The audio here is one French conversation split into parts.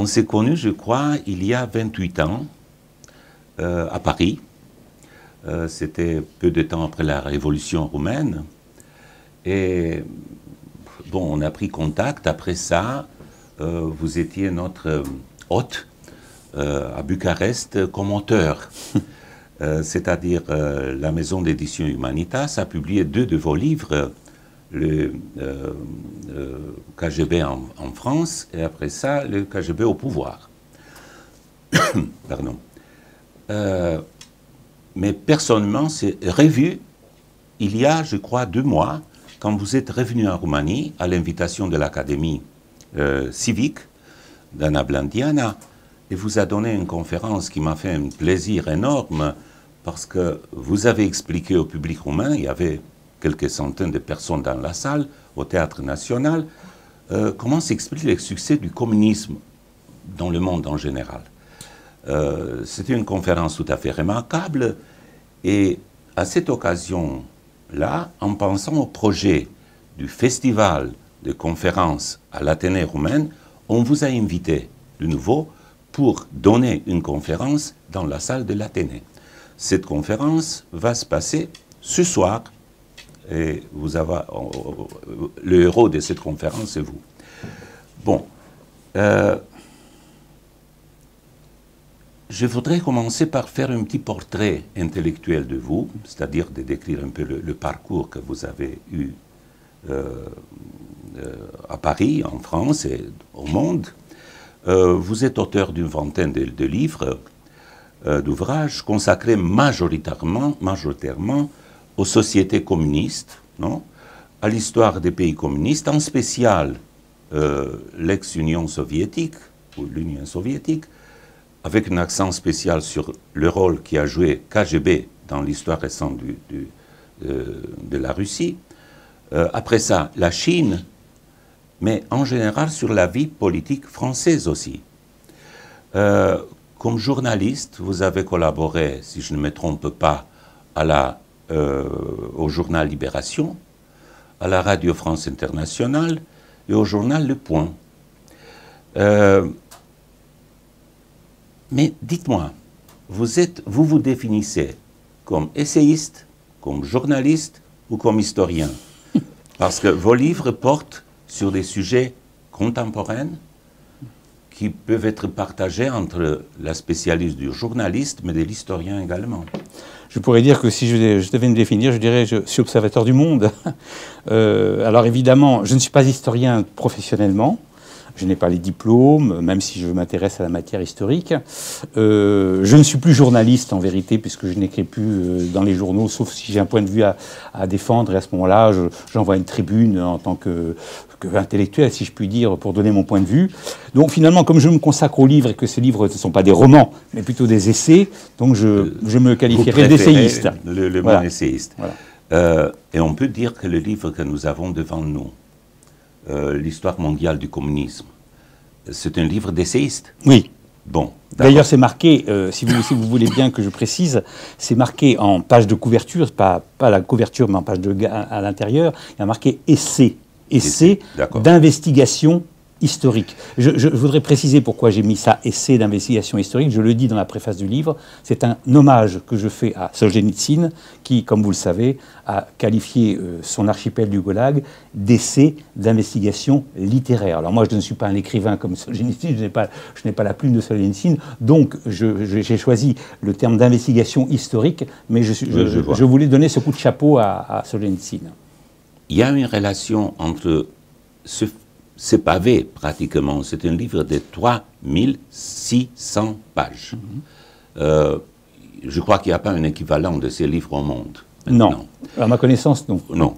On s'est connus, je crois, il y a 28 ans, euh, à Paris. Euh, c'était peu de temps après la révolution roumaine. Et bon, on a pris contact. Après ça, euh, vous étiez notre hôte à Bucarest comme auteur. C'est-à-dire la maison d'édition Humanitas a publié deux de vos livres le euh, euh, KGB en, France et après ça le KGB au pouvoir. Pardon. Euh, mais personnellement, c'est revu il y a, je crois, deux mois, quand vous êtes revenu en Roumanie à l'invitation de l'Académie civique d'Anna Blandiana et vous a donné une conférence qui m'a fait un plaisir énorme parce que vous avez expliqué au public roumain, il y avait quelques centaines de personnes dans la salle, au Théâtre national, euh, comment s'explique le succès du communisme dans le monde en général? Euh, C'était une conférence tout à fait remarquable et à cette occasion-là, en pensant au projet du festival de conférences à l'Athénée roumaine, on vous a invité de nouveau pour donner une conférence dans la salle de l'Athénée. Cette conférence va se passer ce soir et vous avez, le héros de cette conférence, c'est vous. Bon. Euh, je voudrais commencer par faire un petit portrait intellectuel de vous, c'est-à-dire de décrire un peu le, parcours que vous avez eu euh, euh, à Paris, en France et au monde. vous êtes auteur d'une vingtaine de, livres, d'ouvrages consacrés majoritairement aux sociétés communistes, non à l'histoire des pays communistes, en spécial euh, l'ex-Union soviétique, ou l'Union soviétique, avec un accent spécial sur le rôle qui a joué KGB dans l'histoire récente euh, de la Russie. Euh, après ça, la Chine, mais en général sur la vie politique française aussi. comme journaliste, vous avez collaboré, si je ne me trompe pas, à la euh, au journal Libération, à la Radio France Internationale et au journal Le Point. Euh, mais dites-moi, vous, êtes, vous vous définissez comme essayiste, comme journaliste ou comme historien? Parce que vos livres portent sur des sujets contemporains qui peuvent être partagés entre la spécialiste du journaliste, mais de l'historien également je pourrais dire que si je, devais me définir, je dirais je suis observateur du monde. Euh, alors évidemment, je ne suis pas historien professionnellement. Je n'ai pas les diplômes, même si je m'intéresse à la matière historique. Euh, je ne suis plus journaliste en vérité, puisque je n'écris plus euh, dans les journaux, sauf si j'ai un point de vue à, défendre. Et à ce moment-là, j'envoie une tribune en tant que, intellectuel, si je puis dire, pour donner mon point de vue. Donc finalement, comme je me consacre aux livres et que ces livres ne sont pas des romans, mais plutôt des essais, donc je, je me qualifierais d'essayiste. Le, le bon essayiste. Euh, et on peut dire que le livre que nous avons devant nous, euh, l'histoire mondiale du communisme. C'est un livre d'essayiste? Oui. Bon. D'ailleurs, c'est marqué, euh, si, vous, si, vous, voulez bien que je précise, c'est marqué en page de couverture, pas, pas la couverture, mais en page de, à, à l'intérieur, il y a marqué essai. Essai d'investigation historique. Je, voudrais préciser pourquoi j'ai mis ça, essai d'investigation historique. Je le dis dans la préface du livre. C'est un hommage que je fais à Solzhenitsyn, qui, comme vous le savez, a qualifié euh, son archipel du Golag d'essai d'investigation littéraire. Alors moi, je ne suis pas un écrivain comme Solzhenitsyn, je n'ai pas, pas, la plume de Solzhenitsyn, donc j'ai choisi le terme d'investigation historique, mais je, je, voulais donner ce coup de chapeau à, à Solzhenitsyn. Il y a une relation entre ce c'est pavé pratiquement. C'est un livre de 3600 pages. Mhm. Euh, je crois qu'il n'y a pas un équivalent de ces livres au monde. Non. À ma connaissance, non. Non.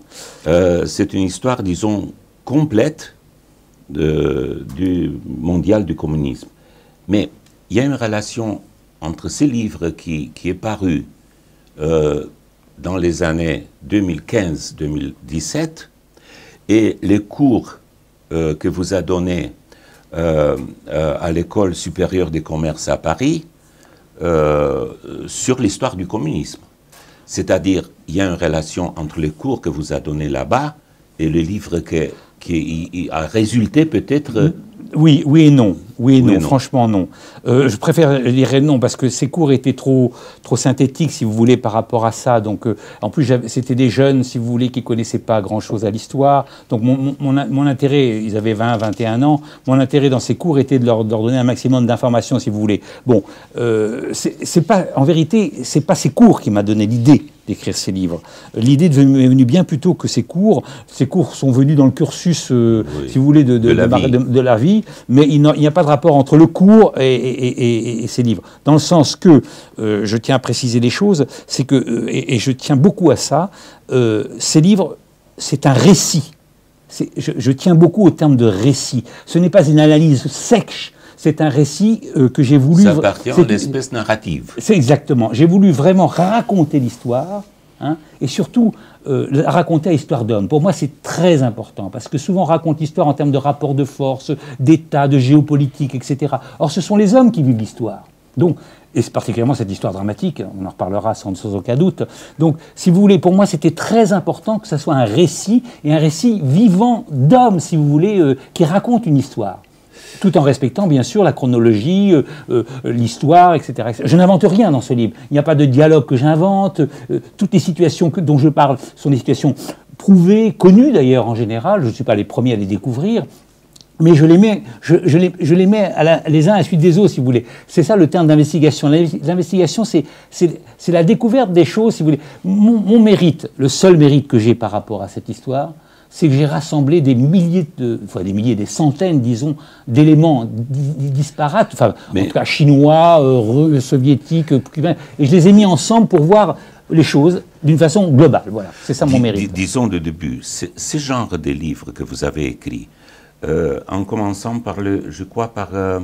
Euh, c'est une histoire, disons, complète du mondial du communisme. Mais il y a une relation entre ces livres qui, est paru euh, dans les années 2015-2017 et les cours euh, que vous a donné euh, euh, à l'école supérieure des commerces à Paris sur l'histoire du communisme. C'est-à-dire, il y a une relation entre les cours que vous a donné là-bas et le livre qui a résulté peut-être Oui, oui et non. Oui et non, franchement non. Euh, je préfère dire non parce que ces cours étaient trop, trop synthétiques, si vous voulez, par rapport à ça. Donc, euh, en plus, c'était des jeunes, si vous voulez, qui connaissaient pas grand-chose à l'histoire. Donc, mon, mon, intérêt, ils avaient 20, 21 ans, mon intérêt dans ces cours était de leur, donner un maximum d'informations, si vous voulez. Bon, euh, c'est pas, en vérité, c'est pas ces cours qui m'a donné l'idée d'écrire ces livres. L'idée est venue bien plus tôt que ces cours. Ces cours sont venus dans le cursus, si vous voulez, de, de, la de, la vie, mais il n'y a pas de rapport entre le cours et, ces livres. Dans le sens que, euh, je tiens à préciser les choses, c'est que, euh, et, je tiens beaucoup à ça, euh, ces livres, c'est un récit. Je, je, tiens beaucoup au terme de récit. Ce n'est pas une analyse sèche, c'est un récit que j'ai voulu... Ça appartient à l'espèce narrative. C'est exactement. J'ai voulu vraiment raconter l'histoire, hein, et surtout euh, raconter à histoire d'homme. Pour moi, c'est très important, parce que souvent on raconte l'histoire en termes de rapport de force, d'état, de géopolitique, etc. Or, ce sont les hommes qui vivent l'histoire. Donc, et c'est particulièrement cette histoire dramatique, on en reparlera sans, sans aucun doute. Donc, si vous voulez, pour moi, c'était très important que ce soit un récit, et un récit vivant d'hommes, si vous voulez, euh, qui raconte une histoire tout en respectant bien sûr la chronologie, euh, euh, l'histoire, etc., Je n'invente rien dans ce livre. Il n'y a pas de dialogue que j'invente. Euh, toutes les situations dont je parle sont des situations prouvées, connues d'ailleurs en général. Je ne suis pas les premiers à les découvrir. Mais je les mets, je, les, je les, mets à les uns à la suite des autres, si vous voulez. C'est ça le terme d'investigation. L'investigation, c'est la découverte des choses, si vous voulez. mon mérite, le seul mérite que j'ai par rapport à cette histoire, c'est que j'ai rassemblé des milliers, de, enfin des milliers, des centaines, disons, d'éléments disparates, enfin, en tout cas chinois, euh, soviétiques, et je les ai mis ensemble pour voir les choses d'une façon globale. Voilà, c'est ça mon mérite. disons de début, ce genre de livres que vous avez écrits, euh, en commençant par le, je crois, par, euh,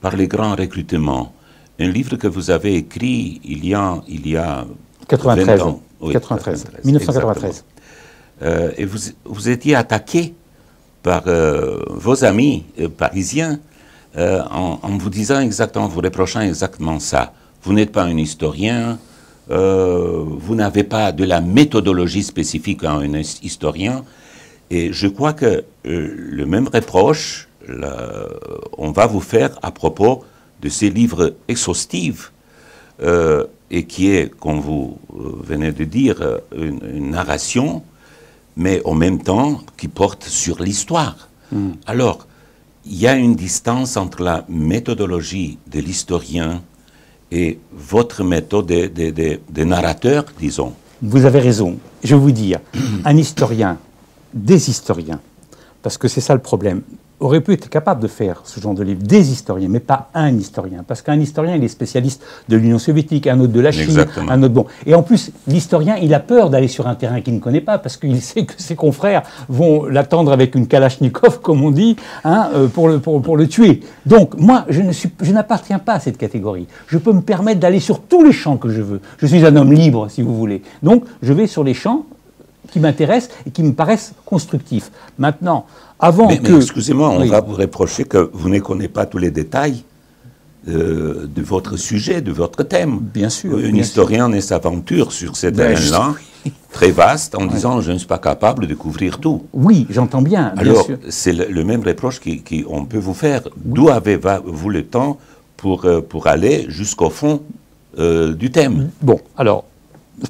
par les grands recrutements, un livre que vous avez écrit il y a, il y a 93 ans. 93, 1993. Euh, et vous, vous, étiez attaqué par euh, vos amis euh, parisiens en, vous disant exactement, vous reprochant exactement ça. Vous n'êtes pas un historien, vous n'avez pas de la méthodologie spécifique à un historien. Et je crois que le même reproche, on va vous faire à propos de ces livres exhaustifs et qui est, comme vous venez de dire, une narration mais en même temps qui porte sur l'histoire. Hmm. Alors, il y a une distance entre la méthodologie de l'historien et votre méthode de, narrateur, disons. Vous avez raison. Je vais vous dire, un historien, des historiens, parce que c'est ça le problème aurait pu être capable de faire ce genre de livre, des historiens, mais pas un historien. Parce qu'un historien, il est spécialiste de l'Union soviétique, un autre de la Chine, un autre bon. Et en plus, l'historien, il a peur d'aller sur un terrain qu'il ne connaît pas, parce qu'il sait que ses confrères vont l'attendre avec une kalachnikov, comme on dit, hein, euh, pour, le, pour, le tuer. Donc, moi, je, ne suis, je n'appartiens pas à cette catégorie. Je peux me permettre d'aller sur tous les champs que je veux. Je suis un homme libre, si vous voulez. Donc, je vais sur les champs qui m'intéressent et qui me paraissent constructifs. Maintenant, avant que... excusez-moi, on va vous reprocher que vous ne connaissez pas tous les détails euh, de votre sujet, de votre thème. Bien sûr. Un historien ne s'aventure sur cette ben, terrain-là, très vaste, en disant je ne suis pas capable de couvrir tout. Oui, j'entends bien. Alors, c'est le, même reproche qu'on peut vous faire. D'où avez-vous le temps pour, euh, pour aller jusqu'au fond euh, du thème? Bon, alors,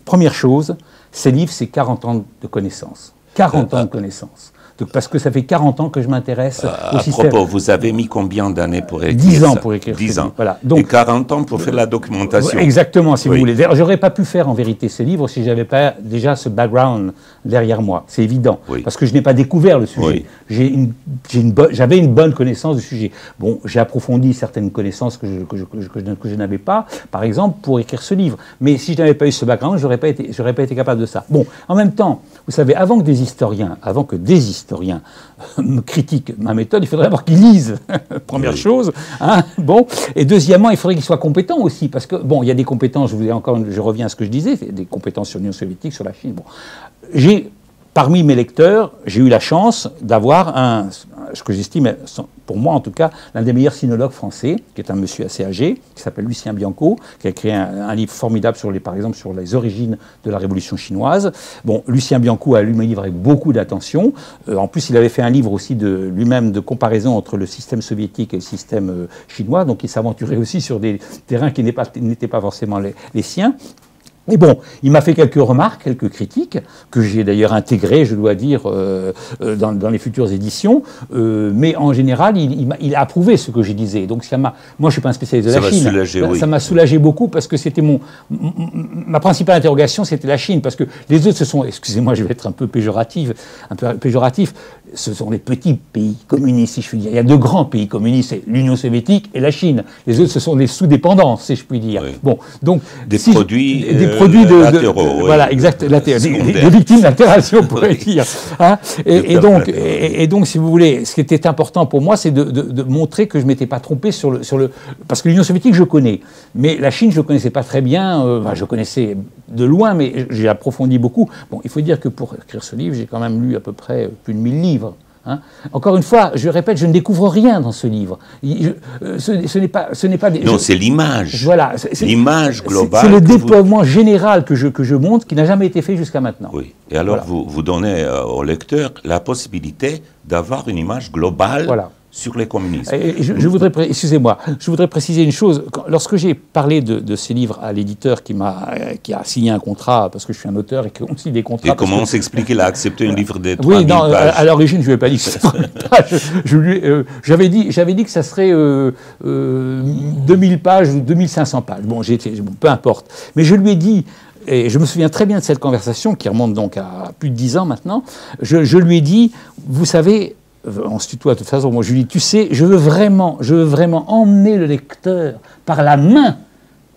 première chose, ces livres, c'est 40 ans de connaissances. 40 ans de connaissances parce que ça fait 40 ans que je m'intéresse euh, au à propos, vous avez mis combien d'années pour écrire 10 ans pour écrire 10 ans. Voilà. Donc, Et 40 ans pour faire la documentation. Exactement, si vous voulez. J'aurais pas pu faire en vérité ces livres si j'avais pas déjà ce background derrière moi. C'est évident. Parce que je n'ai pas découvert le sujet. J'avais une, une, une, bonne connaissance du sujet. Bon, j'ai approfondi certaines connaissances que je, que je, que je, n'avais pas, par exemple, pour écrire ce livre. Mais si je n'avais pas eu ce background, j'aurais pas été, pas été capable de ça. Bon, en même temps, vous savez, avant que des historiens, avant que des historiens me critiquent ma méthode, il faudrait d'abord qu'ils lisent, première chose. Hein, bon, et deuxièmement, il faudrait qu'ils soient compétents aussi, parce que bon, il y a des compétences. Je vous ai encore, je reviens à ce que je disais, des compétences sur l'Union soviétique, sur la Chine. Bon, j'ai parmi mes lecteurs, j'ai eu la chance d'avoir un, ce que j'estime, pour moi en tout cas, l'un des meilleurs sinologues français, qui est un monsieur assez âgé, qui s'appelle Lucien Bianco, qui a écrit un, livre formidable sur les, par exemple, sur les origines de la révolution chinoise. Bon, Lucien Bianco a lu mes livres avec beaucoup d'attention. Euh, en plus, il avait fait un livre aussi de lui-même de comparaison entre le système soviétique et le système euh, chinois, donc il s'aventurait aussi sur des terrains qui n'étaient pas, forcément les siens. Mais bon, il m'a fait quelques remarques, quelques critiques, que j'ai d'ailleurs intégrées, je dois dire, euh, euh, dans, dans, les futures éditions. Euh, mais en général, il, il, a, approuvé ce que je disais. Donc ça m'a, moi, je suis pas un spécialiste de la Chine. Soulagé, ça m'a soulagé beaucoup parce que c'était mon, ma principale interrogation, c'était la Chine, parce que les autres, ce sont, excusez-moi, je vais être un peu péjoratif, un peu péjoratif, ce sont des petits pays communistes, si je puis dire. Il y a deux grands pays communistes, c'est l'Union soviétique et la Chine. Les autres, ce sont des sous-dépendances, si je puis dire. Bon, donc des produits produits de, voilà exact des, victimes latérales on pourrait dire hein. et, donc et, donc si vous voulez ce qui était important pour moi c'est de, montrer que je m'étais pas trompé sur le sur le parce que l'Union soviétique je connais mais la Chine je connaissais pas très bien euh, je connaissais de loin mais j'ai approfondi beaucoup bon il faut dire que pour écrire ce livre j'ai quand même lu à peu près plus de 1000 livres Hein. Encore une fois, je répète, je ne découvre rien dans ce livre. Euh, ce, n'est pas, ce n'est pas. non, c'est l'image. Voilà, l'image globale. C'est le déploiement général que je que je montre, qui n'a jamais été fait jusqu'à maintenant. Oui. Et alors, vous, vous donnez euh, au lecteur la possibilité d'avoir une image globale. Voilà sur les communistes. je, voudrais, excusez-moi, je voudrais préciser une chose. lorsque j'ai parlé de, ces livres à l'éditeur qui m'a, qui a signé un contrat, parce que je suis un auteur et qu'on signe des contrats. Et comment on s'explique qu'il a accepté un livre de 3000 oui, non, À l'origine, je ne lui ai pas dit que euh, j'avais dit, j'avais dit que ça serait 2000 euh, euh, pages ou 2500 pages. Bon, j'ai, bon, peu importe. Mais je lui ai dit, et je me souviens très bien de cette conversation qui remonte donc à plus de 10 ans maintenant. Je, je lui ai dit, vous savez, on se tutoie de toute façon, moi je lui dis, tu sais, je veux vraiment, je veux vraiment emmener le lecteur par la main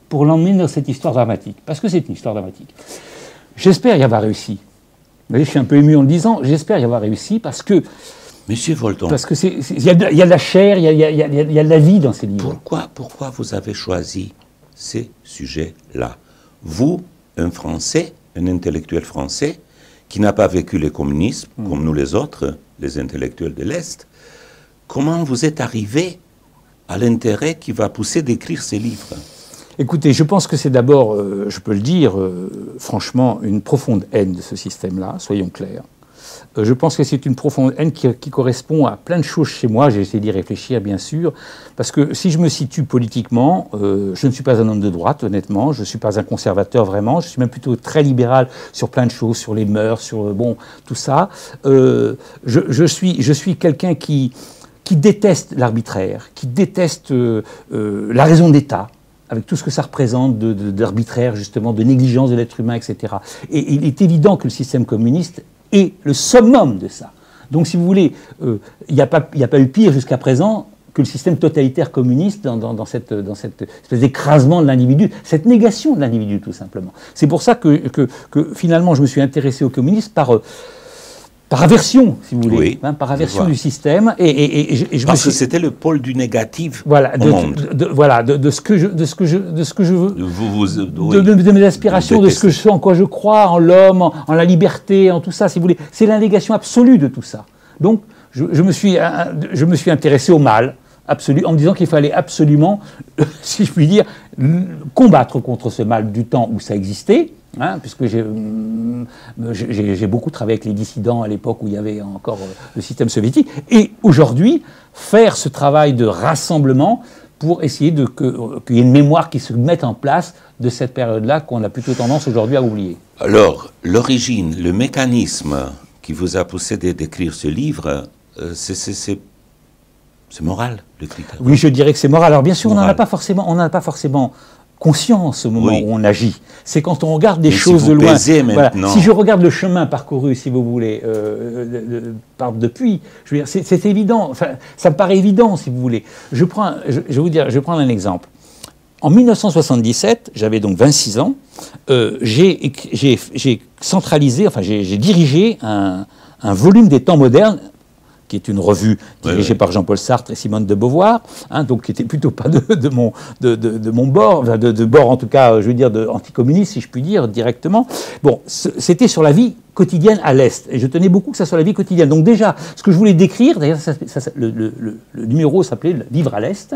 pour l'emmener dans cette histoire dramatique, parce que c'est une histoire dramatique. J'espère y avoir réussi. Vous voyez, je suis un peu ému en le disant, j'espère y avoir réussi parce que... Monsieur Volton. Parce qu'il y, a de la chair, il y, y, y a, de la vie dans ces livres. Pourquoi, pourquoi vous avez choisi ces sujets-là? Vous, un Français, un intellectuel français, qui n'a pas vécu le communisme, hmm. comme nous les autres, les intellectuels de l'Est, comment vous êtes arrivé à l'intérêt qui va pousser d'écrire ces livres Écoutez, je pense que c'est d'abord, euh, je peux le dire euh, franchement, une profonde haine de ce système-là, soyons clairs. Euh, je pense que c'est une profonde haine qui, correspond à plein de choses chez moi. J'ai essayé d'y réfléchir, bien sûr, parce que si je me situe politiquement, euh, je ne suis pas un homme de droite, honnêtement. Je ne suis pas un conservateur vraiment. Je suis même plutôt très libéral sur plein de choses, sur les mœurs, sur euh, bon tout ça. je, suis, je suis quelqu'un qui qui déteste l'arbitraire, qui déteste la raison d'État, avec tout ce que ça représente d'arbitraire, justement, de négligence de l'être humain, etc. Et il est évident que le système communiste est le summum de ça. Donc, si vous voulez, euh, il n'y a, pas, eu pire jusqu'à présent que le système totalitaire communiste dans, cette, dans cette espèce d'écrasement de l'individu, cette négation de l'individu, tout simplement. C'est pour ça que, finalement, je me suis intéressé au communisme par. Euh, par aversion, si vous voulez, hein, par aversion du système. Et, et, je Parce que c'était le pôle du négatif voilà, de, monde. voilà, de, ce que je, de ce que je, de ce que je veux, vous, de, mes aspirations, de ce que je en quoi je crois, en l'homme, en, la liberté, en tout ça, si vous voulez. C'est l'indégation absolue de tout ça. Donc, je, me suis, je me suis intéressé au mal absolu, en me disant qu'il fallait absolument, si je puis dire, combattre contre ce mal du temps où ça existait, Hein, puisque mm, j'ai beaucoup travaillé avec les dissidents à l'époque où il y avait encore euh, le système soviétique, et aujourd'hui, faire ce travail de rassemblement pour essayer euh, qu'il y ait une mémoire qui se mette en place de cette période-là qu'on a plutôt tendance aujourd'hui à oublier. Alors, l'origine, le mécanisme qui vous a poussé d'écrire ce livre, euh, c'est moral, le critère. Oui, je dirais que c'est moral. Alors bien sûr, on n'en a pas forcément, on a pas forcément conscience au moment où on agit. C'est quand on regarde des choses de loin. Si je regarde le chemin parcouru, si vous voulez, euh, par depuis, je veux dire, c'est évident. Enfin, ça me paraît évident, si vous voulez. Je prends, je, vais vous dire, je vais prendre un exemple. En 1977, j'avais donc 26 ans, euh, j'ai centralisé, enfin j'ai dirigé un, un volume des temps modernes qui est une revue dirigée par Jean-Paul Sartre et Simone de Beauvoir, hein, donc qui était plutôt pas de, mon, de, mon bord, de, bord en tout cas, je veux dire, de anticommuniste, si je puis dire, directement. Bon, c'était sur la vie quotidienne à l'Est. Et je tenais beaucoup que ça soit la vie quotidienne. Donc déjà, ce que je voulais décrire, d'ailleurs, le, numéro s'appelait Vivre à l'Est.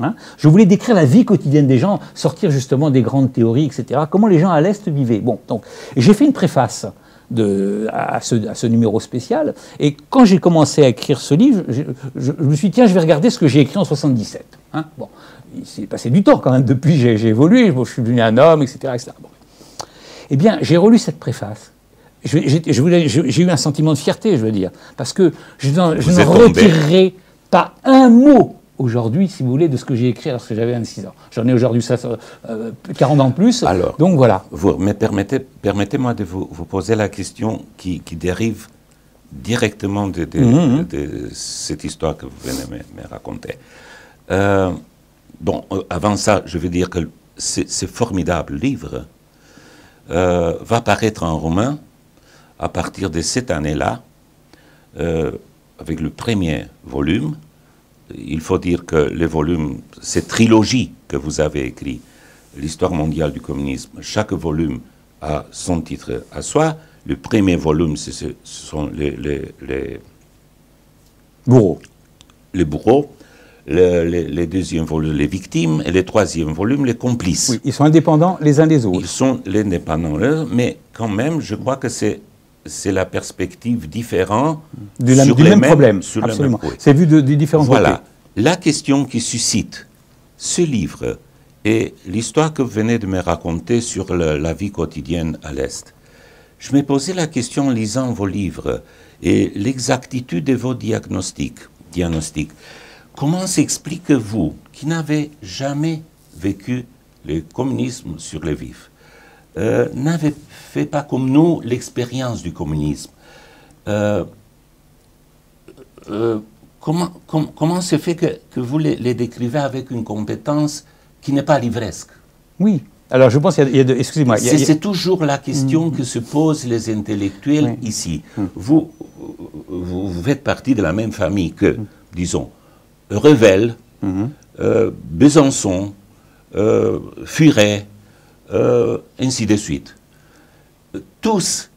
Hein, je voulais décrire la vie quotidienne des gens, sortir justement des grandes théories, etc. Comment les gens à l'Est vivaient. Bon, donc, j'ai fait une préface de, à, ce, numéro spécial. Et quand j'ai commencé à écrire ce livre, je, me suis dit, tiens, je vais regarder ce que j'ai écrit en 77. Hein. bon, il s'est passé du temps quand même depuis, j'ai évolué, je suis devenu un homme, etc. Eh bien, j'ai relu cette préface. J'ai eu un sentiment de fierté, je veux dire, parce que je, je ne retirerai pas un mot aujourd'hui, si vous voulez, de ce que j'ai écrit lorsque j'avais 26 ans. J'en ai aujourd'hui 40 ans de plus. Alors, donc voilà. Vous, mais permettez, permettez-moi de vous, poser la question qui, dérive directement de, mhm. de, cette histoire que vous venez de me, raconter. Euh, bon, euh, avant ça, je veux dire que ce formidable livre euh, va paraître en romain à partir de cette année-là, avec le premier volume, il faut dire que les volumes, cette trilogie que vous avez écrit, l'histoire mondiale du communisme, chaque volume a son titre à soi. Le premier volume, ce sont les, les, bourreaux. Les bourreaux. les, deuxièmes volumes, les victimes, et les troisième volume, les complices. Oui, ils sont indépendants les uns des autres. Ils sont les indépendants, mais quand même, je crois que c'est c'est la perspective différente du, sur du même problème. Absolument. C'est vu de, différents voilà. La question qui suscite ce livre et l'histoire que vous venez de me raconter sur la vie quotidienne à l'Est. Je m'ai posé la question en lisant vos livres et l'exactitude de vos diagnostics. diagnostics. Comment s'explique-vous, qui n'avez jamais vécu le communisme sur le vif, euh, n'avez fait pas comme nous l'expérience du communisme. Euh, euh, comment, comment se fait que, que vous les, décrivez avec une compétence qui n'est pas livresque? Oui. Alors je pense qu'il y a, excusez-moi. C'est toujours la question mm. que se posent les intellectuels ici. Mm. Vous, vous, faites partie de la même famille que, mm. disons, Revel, mm-hmm. Besançon, Furet, ainsi de suite tous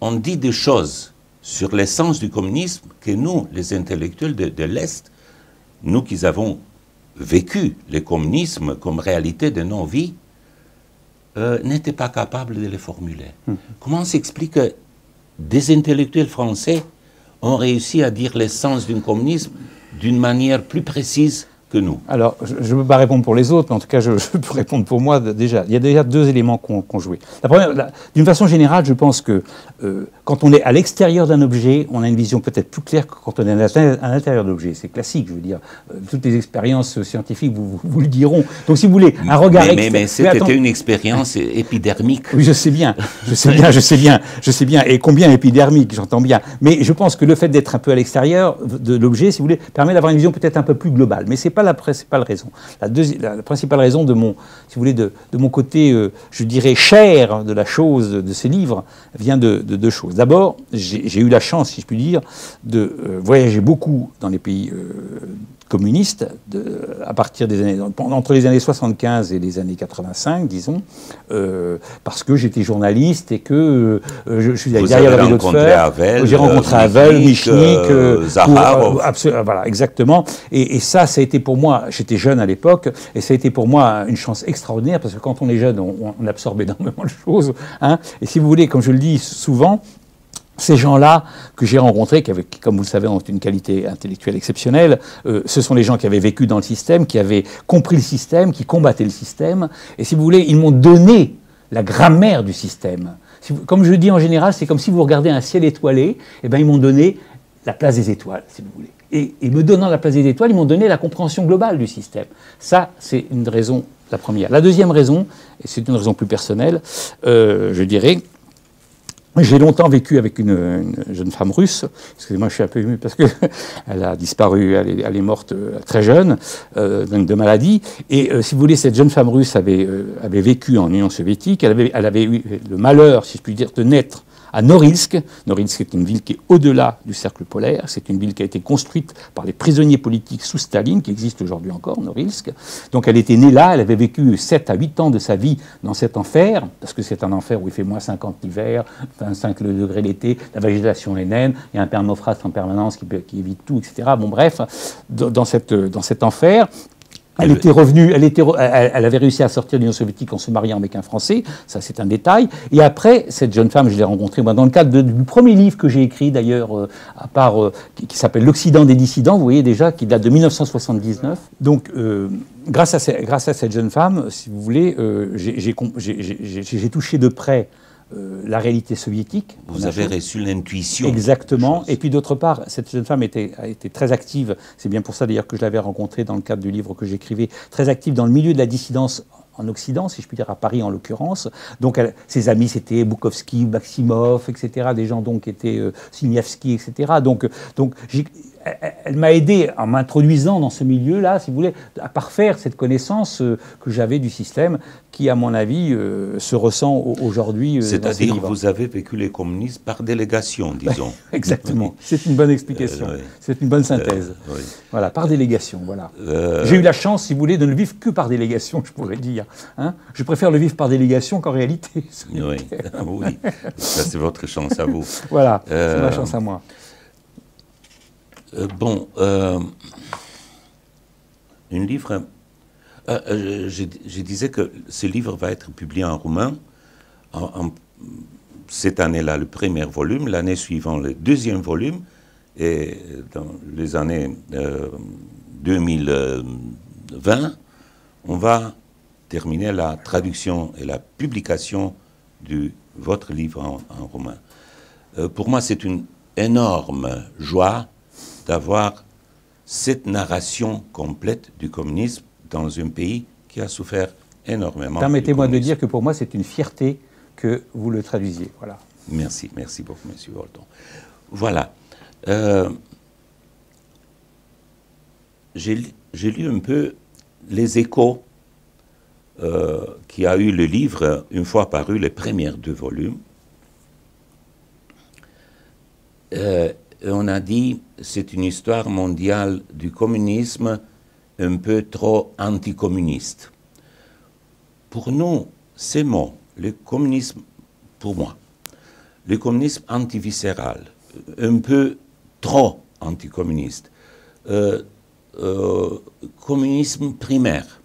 ont dit des choses sur l'essence du communisme que nous, les intellectuels de, l'Est, nous qui avons vécu le communisme comme réalité de nos vies, euh, n'étaient pas capables de les formuler. Hum. Comment s'explique que des intellectuels français ont réussi à dire l'essence du communisme d'une manière plus précise nous. Alors, je ne peux pas répondre pour les autres, mais en tout cas, je, peux répondre pour moi déjà. Il y a déjà deux éléments qu'on qu joué. D'une façon générale, je pense que euh, quand on est à l'extérieur d'un objet, on a une vision peut-être plus claire que quand on est à l'intérieur de l'objet. C'est classique, je veux dire. Euh, toutes les expériences scientifiques vous, vous, le diront. Donc, si vous voulez, un regard Mais, mais, c'était une expérience épidermique. Oui, je sais bien. Je sais bien, je sais bien. Je sais bien. Et combien épidermique, j'entends bien. Mais je pense que le fait d'être un peu à l'extérieur de l'objet, si vous voulez, permet d'avoir une vision peut-être un peu plus globale. Mais c'est la principale raison. La, la, principale raison de mon, si vous voulez, de, mon côté, euh, je dirais, cher de la chose, de ces livres, vient de, deux choses. D'abord, j'ai eu la chance, si je puis dire, de euh, voyager beaucoup dans les pays euh, communiste de, à partir des années, entre les années 75 et les années 85, disons, euh, parce que j'étais journaliste et que euh, je, suis derrière la vélo de fer. J'ai rencontré Havel, Michnik, euh, voilà, exactement. Et, et, ça, ça a été pour moi, j'étais jeune à l'époque, et ça a été pour moi une chance extraordinaire, parce que quand on est jeune, on, on absorbe énormément de choses. Hein. Et si vous voulez, comme je le dis souvent, ces gens-là que j'ai rencontrés, qui, comme vous le savez, ont une qualité intellectuelle exceptionnelle, euh, ce sont les gens qui avaient vécu dans le système, qui avaient compris le système, qui combattaient le système. Et si vous voulez, ils m'ont donné la grammaire du système. comme je dis en général, c'est comme si vous regardez un ciel étoilé, et eh bien ils m'ont donné la place des étoiles, si vous voulez. Et, me donnant la place des étoiles, ils m'ont donné la compréhension globale du système. Ça, c'est une raison, la première. La deuxième raison, et c'est une raison plus personnelle, euh, je dirais, j'ai longtemps vécu avec une, jeune femme russe. Excusez-moi, je suis un peu ému parce qu'elle a disparu, elle est, morte euh, très jeune, euh, de maladie. Et euh, si vous voulez, cette jeune femme russe avait, vécu en Union soviétique. Elle elle avait eu le malheur, si je puis dire, de naître à Norilsk. Norilsk est une ville qui est au-delà du cercle polaire. C'est une ville qui a été construite par les prisonniers politiques sous Staline, qui existe aujourd'hui encore, Norilsk. Donc elle était née là, elle avait vécu 7 à 8 ans de sa vie dans cet enfer, parce que c'est un enfer où il fait moins 50 l'hiver, 25 degrés l'été, la végétation est naine, il y a un permafrost en permanence qui, qui évite tout, etc. Bon bref, dans, cette, dans cet enfer, elle était revenue, elle, était, elle, avait réussi à sortir de l'Union soviétique en se mariant avec un Français, ça c'est un détail. Et après, cette jeune femme, je l'ai rencontrée moi, dans le cadre du premier livre que j'ai écrit d'ailleurs, euh, à part, euh, qui, s'appelle L'Occident des dissidents, vous voyez déjà, qui date de 1979. Donc, euh, grâce, à, grâce à cette jeune femme, si vous voulez, j'ai touché de près euh, la réalité soviétique. Vous avez reçu l'intuition. Exactement. Et puis d'autre part, cette jeune femme était, a été très active, c'est bien pour ça d'ailleurs que je l'avais rencontrée dans le cadre du livre que j'écrivais, très active dans le milieu de la dissidence en Occident, si je puis dire, à Paris en l'occurrence. Donc ses amis, c'était Bukowski, Maximov, etc., des gens donc qui étaient euh, etc. Donc, donc elle m'a aidé en m'introduisant dans ce milieu-là, si vous voulez, à parfaire cette connaissance euh, que j'avais du système, qui, à mon avis, euh, se ressent aujourd'hui. Euh, C'est-à-dire que vous avez vécu les communistes par délégation, disons. Exactement. C'est une bonne explication. C'est une bonne synthèse. Voilà, par délégation. Voilà. J'ai eu la chance, si vous voulez, de ne vivre que par délégation, je pourrais dire. Hein. je préfère le vivre par délégation qu'en réalité. Oui, oui. Ça, c'est votre chance à vous. Voilà, c'est ma chance à moi. Euh, bon, euh, livre. Euh, je, disais que ce livre va être publié en roumain. cette année-là, le premier volume, l'année suivante, le deuxième volume, et dans les années 2020, on va terminer la traduction et la publication de votre livre en, en roumain. pour moi, c'est une énorme joie d'avoir cette narration complète du communisme dans un pays qui a souffert énormément. Permettez-moi de dire que pour moi, c'est une fierté que vous le traduisiez. Voilà. Merci, merci beaucoup, M. Volton. Voilà. Euh, j'ai lu un peu les échos euh, qui a eu le livre une fois paru, les premiers deux volumes. Euh, on a dit c'est une histoire mondiale du communisme un peu trop anticommuniste. Pour nous, ces mots, le communisme, pour moi, le communisme antiviscéral, un peu trop anticommuniste, euh, euh, communisme primaire,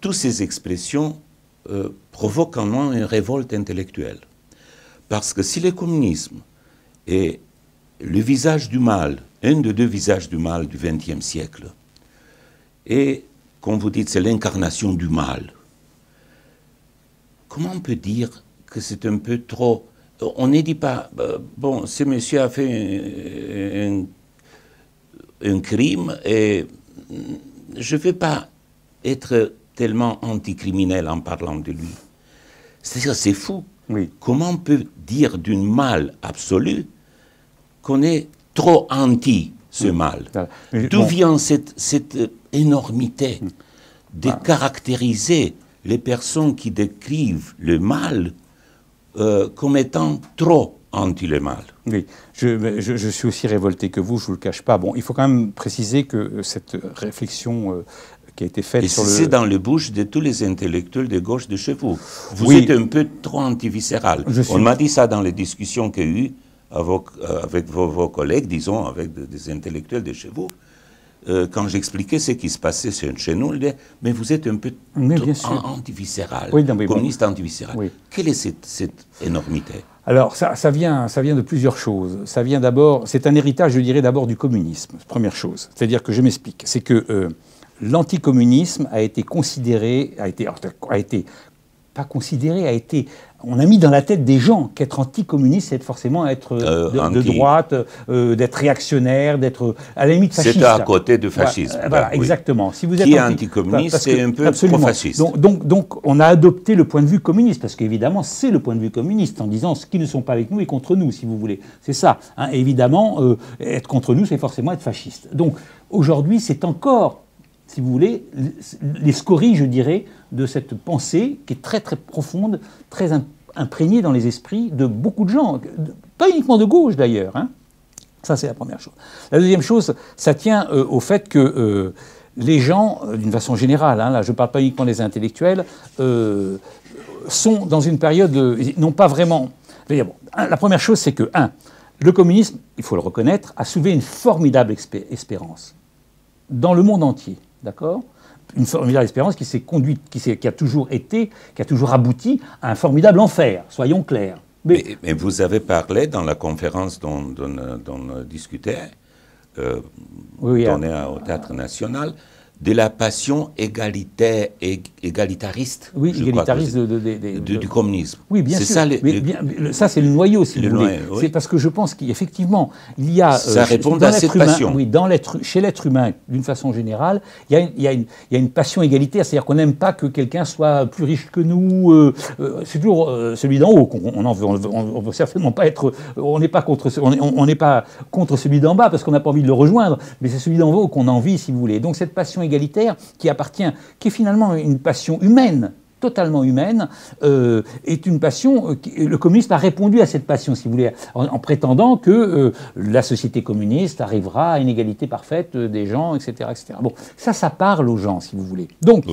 toutes ces expressions euh, provoquent en moi une révolte intellectuelle. Parce que si le communisme est le visage du mal, un des deux visages du mal du XXe siècle. Et, comme vous dites, c'est l'incarnation du mal. Comment on peut dire que c'est un peu trop... On ne dit pas, euh, bon, ce monsieur a fait un, un crime et je ne vais pas être tellement anticriminel en parlant de lui. C'est-à-dire, c'est fou. Oui. Comment on peut dire d'une mal absolue qu'on est trop anti ce mal. D'où vient cette, énormité de caractériser les personnes qui décrivent le mal euh, comme étant trop anti le mal? Oui, je, suis aussi révolté que vous, je ne vous le cache pas. Bon, il faut quand même préciser que cette réflexion euh, qui a été faite sur le... C'est dans le bouche de tous les intellectuels de gauche de chez vous. Vous êtes un peu trop antiviscéral. On m'a dit ça dans les discussions qu'il y a eu euh, avec vos, collègues, disons, avec des, intellectuels de chez vous, euh, quand j'expliquais ce qui se passait chez nous, ils disaient, mais vous êtes un peu antiviscéral, communiste antiviscéral. Quelle est cette, énormité? Alors, ça, ça, vient, ça vient de plusieurs choses. Ça vient d'abord, c'est un héritage, je dirais, d'abord du communisme, première chose. C'est-à-dire que je m'explique. C'est que euh, l'anticommunisme a été considéré, a été, a été pas considéré, a été on a mis dans la tête des gens qu'être anticommuniste, c'est forcément être euh, de, droite, euh, d'être réactionnaire, d'être à la limite fasciste. C'est à côté du fascisme. Voilà, exactement. Si vous êtes Qui est anticommuniste, c'est un peu pro-fasciste. Donc, donc, on a adopté le point de vue communiste, parce qu'évidemment, c'est le point de vue communiste, en disant ce qui ne sont pas avec nous est contre nous, si vous voulez. C'est ça. Hein. évidemment, euh, être contre nous, c'est forcément être fasciste. Donc, aujourd'hui, c'est encore si vous voulez, les scories, je dirais, de cette pensée qui est très très profonde, très imprégné dans les esprits de beaucoup de gens, pas uniquement de gauche d'ailleurs. Hein. Ça, c'est la première chose. La deuxième chose, ça tient euh, au fait que euh, les gens, euh, d'une façon générale, hein, là je ne parle pas uniquement des intellectuels, sont dans une période, non pas vraiment... la première chose, c'est que, un, le communisme, il faut le reconnaître, a soulevé une formidable espérance dans le monde entier, d'accord? Une formidable espérance qui s'est conduite, qui, a toujours été, qui a toujours abouti à un formidable enfer, soyons clairs. Mais, vous avez parlé dans la conférence dont, on discutait, euh, donnée au Théâtre National, de la passion égalitaire, égalitariste. Oui, égalitariste du communisme. Oui, bien sûr. Ça, ça c'est le noyau, si vous voulez. C'est parce que je pense qu'effectivement, il y a... Ça euh, répond à cette passion. Oui, dans chez l'être humain, d'une façon générale, il y a, il y a, une, il y a une, passion égalitaire, c'est-à-dire qu'on n'aime pas que quelqu'un soit plus riche que nous. Euh, euh, c'est toujours celui d'en haut. On ne veut, on veut, certainement pas être... On n'est pas, contre, on n'est pas contre celui d'en bas parce qu'on n'a pas envie de le rejoindre, mais c'est celui d'en haut qu'on a envie, si vous voulez. Donc cette passion égalitaire qui appartient, qui est finalement une passion humaine, totalement humaine, euh, est une passion. Euh, le communisme a répondu à cette passion, si vous voulez, en, prétendant que euh, la société communiste arrivera à une égalité parfaite des gens, etc., etc. Bon, ça, ça parle aux gens, si vous voulez. Donc,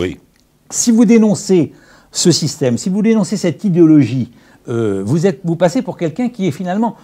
si vous dénoncez ce système, si vous dénoncez cette idéologie, vous, êtes, vous passez pour quelqu'un qui est finalement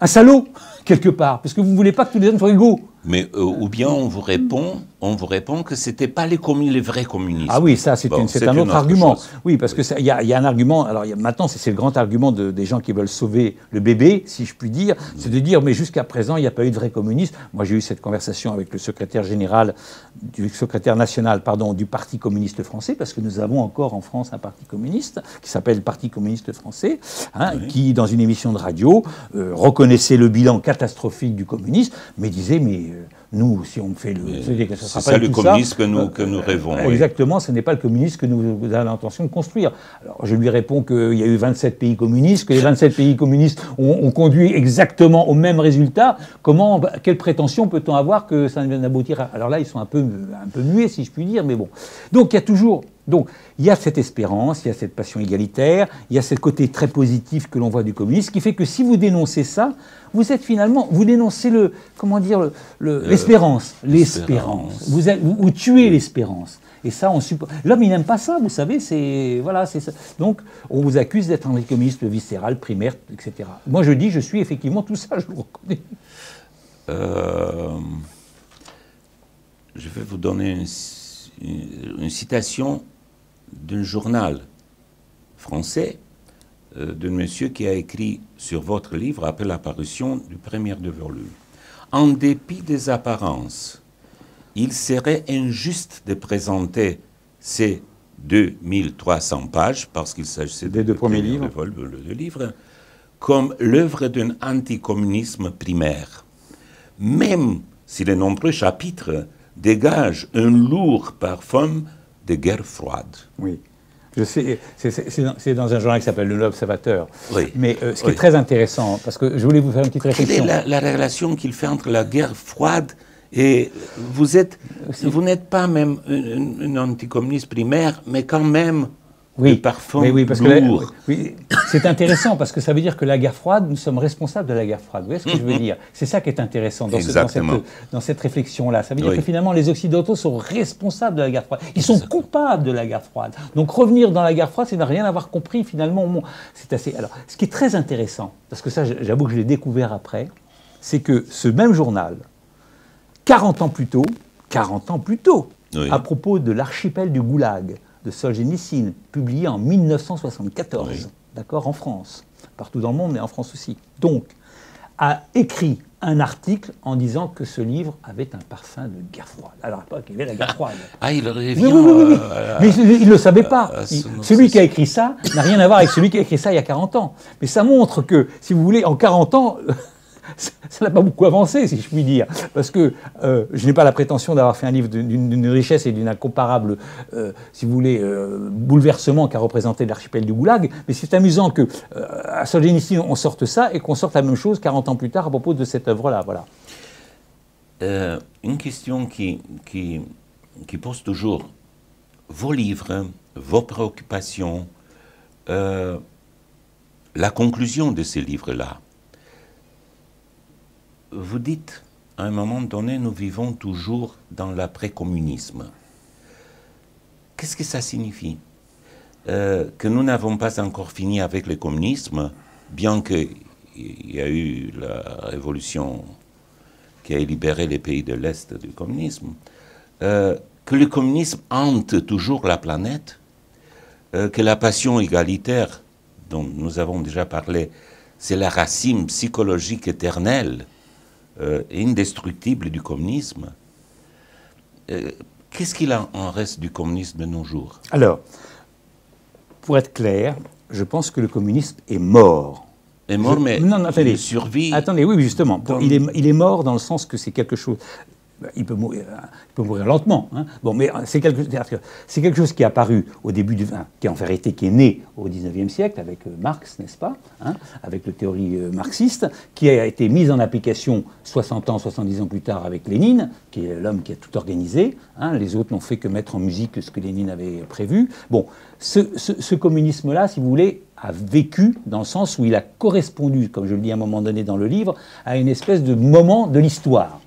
un salaud, quelque part, parce que vous ne voulez pas que tous les hommes soient égaux. Mais ou bien on vous répond on vous répond que ce n'était pas les, les, vrais communistes. Ah oui, ça, c'est un autre argument. Oui, parce qu'il y, y, a un argument, alors maintenant, c'est le grand argument de, des gens qui veulent sauver le bébé, si je puis dire, c'est de dire, mais jusqu'à présent, il n'y a pas eu de vrais communistes. Moi, j'ai eu cette conversation avec le secrétaire général, du secrétaire national, pardon, du Parti communiste français, parce que nous avons encore en France un parti communiste, qui s'appelle le Parti communiste français, hein, qui, dans une émission de radio, euh, reconnaissait le bilan catastrophique du communisme, mais disait, mais... Euh, nous, si on fait le. C'est ça le communisme que nous, que nous rêvons. Exactement, ce n'est pas le communisme que nous avons l'intention de construire. Alors, je lui réponds qu'il y a eu 27 pays communistes, que les 27 pays communistes ont, conduit exactement au même résultat. Comment, quelle prétention peut-on avoir que ça ne vienne aboutir Alors là, ils sont un peu, un peu muets, si je puis dire, mais bon. Donc, il y a toujours donc, il y a cette espérance, il y a cette passion égalitaire, il y a ce côté très positif que l'on voit du communisme, qui fait que si vous dénoncez ça, vous êtes finalement, vous dénoncez le, comment dire, l'espérance, l'espérance. Vous, vous, tuez l'espérance. Et ça, on supporte. L'homme, il n'aime pas ça, vous savez, c'est. Voilà, c'est ça. Donc, on vous accuse d'être un communiste viscéral, primaire, etc. Moi, je dis, je suis effectivement tout ça, je le reconnais. Euh, je vais vous donner une citation d'un journal français euh, d'un monsieur qui a écrit sur votre livre après l'apparition du premier de volume. En dépit des apparences, il serait injuste de présenter ces 2300 pages, parce qu'il s'agissait des deux premiers livres. De, livres, comme l'œuvre d'un anticommunisme primaire. Même si les nombreux chapitres dégagent un lourd parfum de guerre froide. Oui. Je sais, c'est dans un journal qui s'appelle L'Observateur. Oui. Mais euh, ce qui est très intéressant, parce que je voulais vous faire une petite réflexion. Quelle est la, relation qu'il fait entre la guerre froide et vous êtes, vous n'êtes pas même un, un anticommuniste primaire, mais quand même oui, parfum oui, parce lourd. Que oui, c'est intéressant parce que ça veut dire que la guerre froide, nous sommes responsables de la guerre froide. Vous voyez ce que je veux mhm. dire? C'est ça qui est intéressant dans, cette, dans cette réflexion-là. Ça veut dire que finalement, les Occidentaux sont responsables de la guerre froide. Ils sont coupables de la guerre froide. Donc revenir dans la guerre froide, c'est ne rien avoir compris finalement. C'est assez. Alors, ce qui est très intéressant, parce que ça, j'avoue que je l'ai découvert après, c'est que ce même journal, 40 ans plus tôt, 40 ans plus tôt, à propos de l'archipel du Goulag, de Solzhenitsyn, publié en 1974, d'accord, en France, partout dans le monde, mais en France aussi. Donc, a écrit un article en disant que ce livre avait un parfum de guerre froide. Alors, pas qu'il y avait la guerre froide. Ah, il revient. Oui, oui, euh, mais il ne le savait pas. celui qui a écrit ça n'a rien à voir avec celui qui a écrit ça il y a 40 ans. Mais ça montre que, si vous voulez, en 40 ans, ça n'a pas beaucoup avancé, si je puis dire, parce que euh, je n'ai pas la prétention d'avoir fait un livre d'une richesse et d'une incomparable, euh, si vous voulez, euh, bouleversement qu'a représenté l'archipel du Goulag, mais c'est amusant que à Solzhenitsyn on sorte ça et qu'on sorte la même chose 40 ans plus tard à propos de cette œuvre-là. Voilà. une question qui, qui, qui, pose toujours vos livres, vos préoccupations la conclusion de ces livres-là, vous dites, à un moment donné, nous vivons toujours dans l'après-communisme. Qu'est-ce que ça signifie? Euh, Que nous n'avons pas encore fini avec le communisme, bien qu'il y a eu la révolution qui a libéré les pays de l'Est du communisme, euh, que le communisme hante toujours la planète, euh, que la passion égalitaire dont nous avons déjà parlé, c'est la racine psychologique éternelle, euh, indestructible du communisme. Qu'est-ce qu'il en reste du communisme de nos jours? Alors, pour être clair, je pense que le communisme est mort est mort, mais non, attendez, il survit. Attendez, oui, justement. il, est, il est mort dans le sens que c'est quelque chose. Il peut mourir, il peut mourir lentement. Hein. Bon, mais c'est quelque, c'est quelque chose qui est apparu au début du XX, qui en vérité qui est né au XIXe siècle avec euh, Marx, n'est-ce pas hein, Avec la théorie euh, marxiste, qui a été mise en application 60 ans, 70 ans plus tard avec Lénine, qui est l'homme qui a tout organisé. Hein. Les autres n'ont fait que mettre en musique ce que Lénine avait prévu. Bon, ce communisme-là, si vous voulez, a vécu dans le sens où il a correspondu, comme je le dis à un moment donné dans le livre, à une espèce de moment de l'histoire.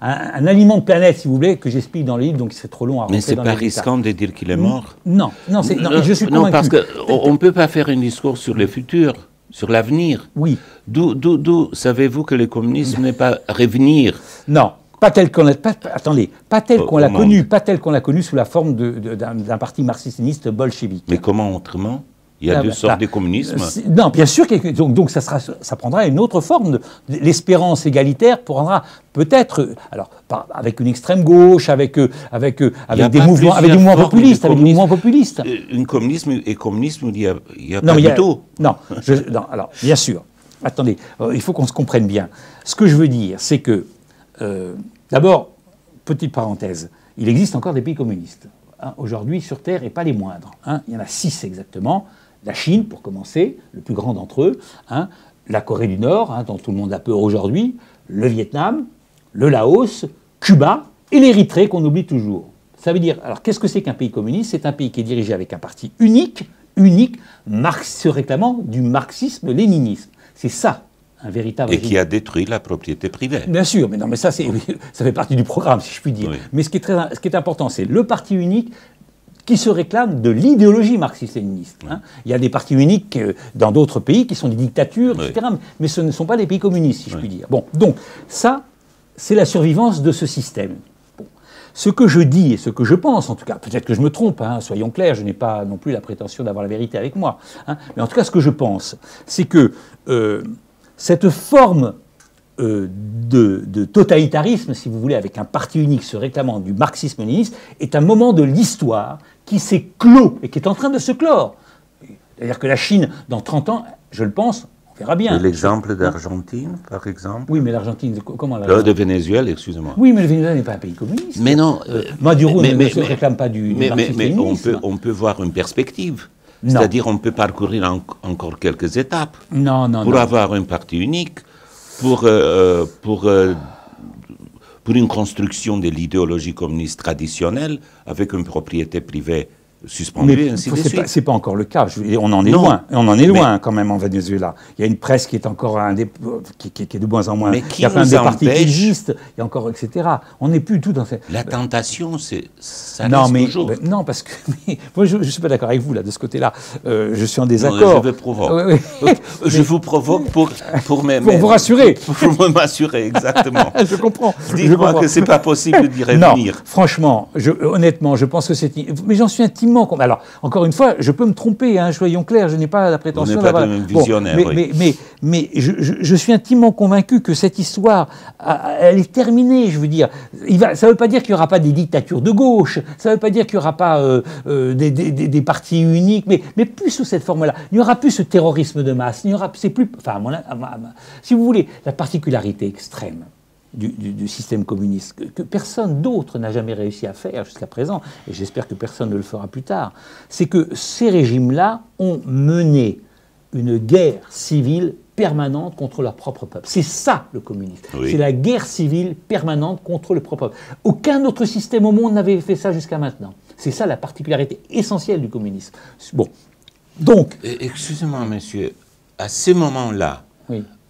Un, aliment de planète, si vous voulez, que j'explique dans le livre, donc il serait trop long à Mais c'est pas risquant de dire qu'il est mort Non, non, non, je suis Non, parce qu'on ne peut pas faire un discours sur le futur, sur l'avenir. Oui. D'où savez-vous que le communisme n'est pas revenir? Non, pas tel qu'on l'a, attendez, pas tel qu'on l'a connu, pas tel qu'on l'a connu sous la forme d'un parti marxiste bolchevique. Mais comment autrement? Il y a ah deux bah, sortes de communisme. Non, bien sûr, donc, donc ça, sera, ça prendra une autre forme. L'espérance égalitaire prendra peut-être, alors avec une extrême gauche, avec, euh, avec, euh, avec, des, mouvements, avec des mouvements populistes, avec des mouvements populistes. Euh, un communisme et communisme, il y a, il y a non, pas. Non, non, alors bien sûr. Attendez, il faut qu'on se comprenne bien. Ce que je veux dire, c'est que, d'abord, petite parenthèse, il existe encore des pays communistes. Hein, aujourd'hui sur Terre et pas les moindres. Hein. Il y en a six exactement la Chine, pour commencer, le plus grand d'entre eux, hein, la Corée du Nord, hein, dont tout le monde a peur aujourd'hui, le Vietnam, le Laos, Cuba et l'Érythrée qu'on oublie toujours. Ça veut dire, alors qu'est-ce que c'est qu'un pays communiste? C'est un pays qui est dirigé avec un parti unique, unique, Marx, se réclamant du marxisme-léninisme. C'est ça, un véritable. Et qui a détruit la propriété privée. Bien sûr, mais non, mais ça, ça fait partie du programme, si je puis dire. Mais ce qui est, très, ce qui est important, c'est le parti unique qui se réclament de l'idéologie marxiste-léniniste. Hein. Il y a des partis uniques euh, dans d'autres pays qui sont des dictatures, etc. Mais ce ne sont pas des pays communistes, si je puis dire. Bon, donc ça, c'est la survivance de ce système. Ce que je dis et ce que je pense, en tout cas, peut-être que je me trompe, hein, soyons clairs, je n'ai pas non plus la prétention d'avoir la vérité avec moi, hein, mais en tout cas, ce que je pense, c'est que euh, cette forme euh, de, totalitarisme, si vous voulez, avec un parti unique se réclamant du marxisme-léninisme, est un moment de l'histoire qui s'est clos et qui est en train de se clore. C'est-à-dire que la Chine, dans 30 ans, je le pense, on verra bien. L'exemple d'Argentine, par exemple Oui, mais l'Argentine, comment la De Venezuela, excusez-moi. Oui, mais le Venezuela n'est pas un pays communiste. Mais non. Euh, Maduro ne se réclame pas du, mais, mais, mais on, peut, on peut voir une perspective. C'est-à-dire on peut parcourir encore quelques étapes. Non, non, Pour avoir un parti unique, pour, euh, pour euh, pour une construction de l'idéologie communiste traditionnelle avec une propriété privée suspendu, ainsi de suite. C'est pas encore le cas. on en est loin. On en est loin quand même en Venezuela. Il y a une presse qui est encore un des, qui, est de moins en moins. Mais il y a plein de partis qui existent. Il y a encore etc. On n'est plus tout dans cette. La tentation, c'est ça non, mais, toujours. non, parce que moi je, ne suis pas d'accord avec vous là de ce côté-là. Euh, je suis en désaccord. je, provoque. je vous provoque pour pour, pour vous rassurer. Pour m'assurer exactement. je comprends. Dites-moi que c'est pas possible d'y revenir. Non, franchement, je, honnêtement, je pense que c'est. Mais j'en suis intimement alors, encore une fois, je peux me tromper, hein, soyons clairs, je n'ai pas la prétention d'avoir. visionnaire. mais, mais, mais, je, suis intimement convaincu que cette histoire, elle est terminée, je veux dire. Il va, ça ne veut pas dire qu'il n'y aura pas des dictatures de gauche, ça ne veut pas dire qu'il n'y aura pas euh, euh, des, des, partis uniques, mais, mais plus sous cette forme-là. Il n'y aura plus ce terrorisme de masse, il n'y aura, c'est plus. Enfin, si vous voulez, la particularité extrême du, système communiste, que, personne d'autre n'a jamais réussi à faire jusqu'à présent, et j'espère que personne ne le fera plus tard, c'est que ces régimes-là ont mené une guerre civile permanente contre leur propre peuple. C'est ça le communisme. C'est la guerre civile permanente contre le propre peuple. Aucun autre système au monde n'avait fait ça jusqu'à maintenant. C'est ça la particularité essentielle du communisme. Bon, donc... Excusez-moi, monsieur. à ce moment-là,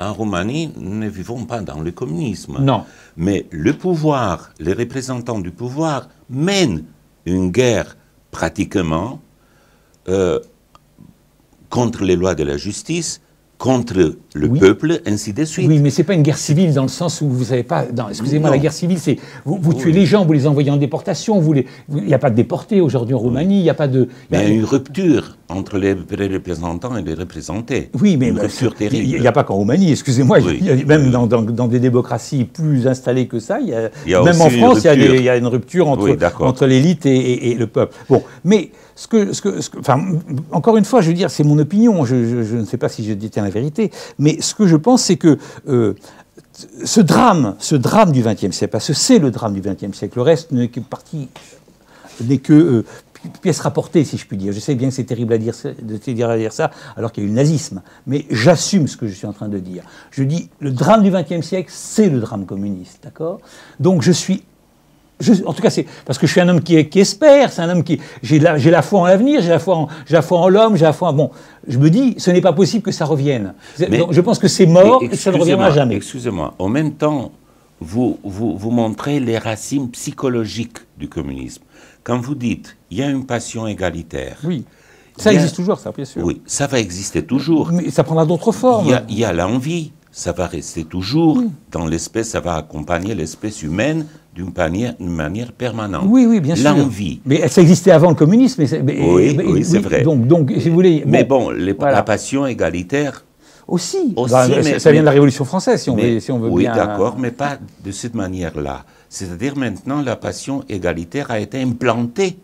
en Roumanie, nous ne vivons pas dans le communisme. Non. Mais le pouvoir, les représentants du pouvoir mènent une guerre pratiquement euh, contre les lois de la justice contre le peuple, ainsi de suite. Oui, mais ce n'est pas une guerre civile dans le sens où vous savez pas. Excusez-moi, la guerre civile, c'est vous, vous tuez les gens, vous les envoyez en déportation. il n'y a pas de déportés aujourd'hui en Roumanie. Il n'y a pas de. Il y a une rupture entre les représentants et les représentés. Oui, mais une rupture terrible. Il n'y a pas qu'en Roumanie. Excusez-moi. Même dans, dans, des démocraties plus installées que ça, il y a, même en France, il y, a une rupture entre, entre l'élite et, et, le peuple. Bon, mais ce que, ce que, enfin, encore une fois, je veux dire, c'est mon opinion. Je, ne sais pas si je détiens la vérité, mais ce que je pense, c'est que euh, ce drame, ce drame du XXe siècle, parce que c'est le drame du XXe siècle, le reste n'est que partie, n'est que euh, pièce rapportée, si je puis dire. Je sais bien que c'est terrible à dire, de dire ça, alors qu'il y a eu le nazisme, mais j'assume ce que je suis en train de dire. Je dis, le drame du XXe siècle, c'est le drame communiste, d'accord? Donc je suis en tout cas, c'est parce que je suis un homme qui, espère, c'est un homme qui. J'ai la, la, foi en l'avenir, j'ai la foi en, la foi en l'homme, j'ai la foi en. Bon, je me dis, ce n'est pas possible que ça revienne. je pense que c'est mort et que ça ne reviendra jamais. Excusez-moi, en même temps, vous, vous, vous montrez les racines psychologiques du communisme. Quand vous dites, il y a une passion égalitaire. Oui. Ça existe toujours, ça, bien sûr. Oui, ça va exister toujours. Mais ça prendra d'autres formes. Il y a l'envie, ça va rester toujours dans l'espèce, ça va accompagner l'espèce humaine d'une manière, manière, permanente. Oui, oui, bien sûr. L'envie. Mais ça existait avant le communisme. Mais, oui, c'est vrai. Donc, donc, si vous voulez. mais bon, la passion égalitaire. Aussi. Bah, ça, vient de la Révolution française, si on veut, si on veut oui, d'accord, mais pas de cette manière-là. C'est-à-dire maintenant, la passion égalitaire a été implantée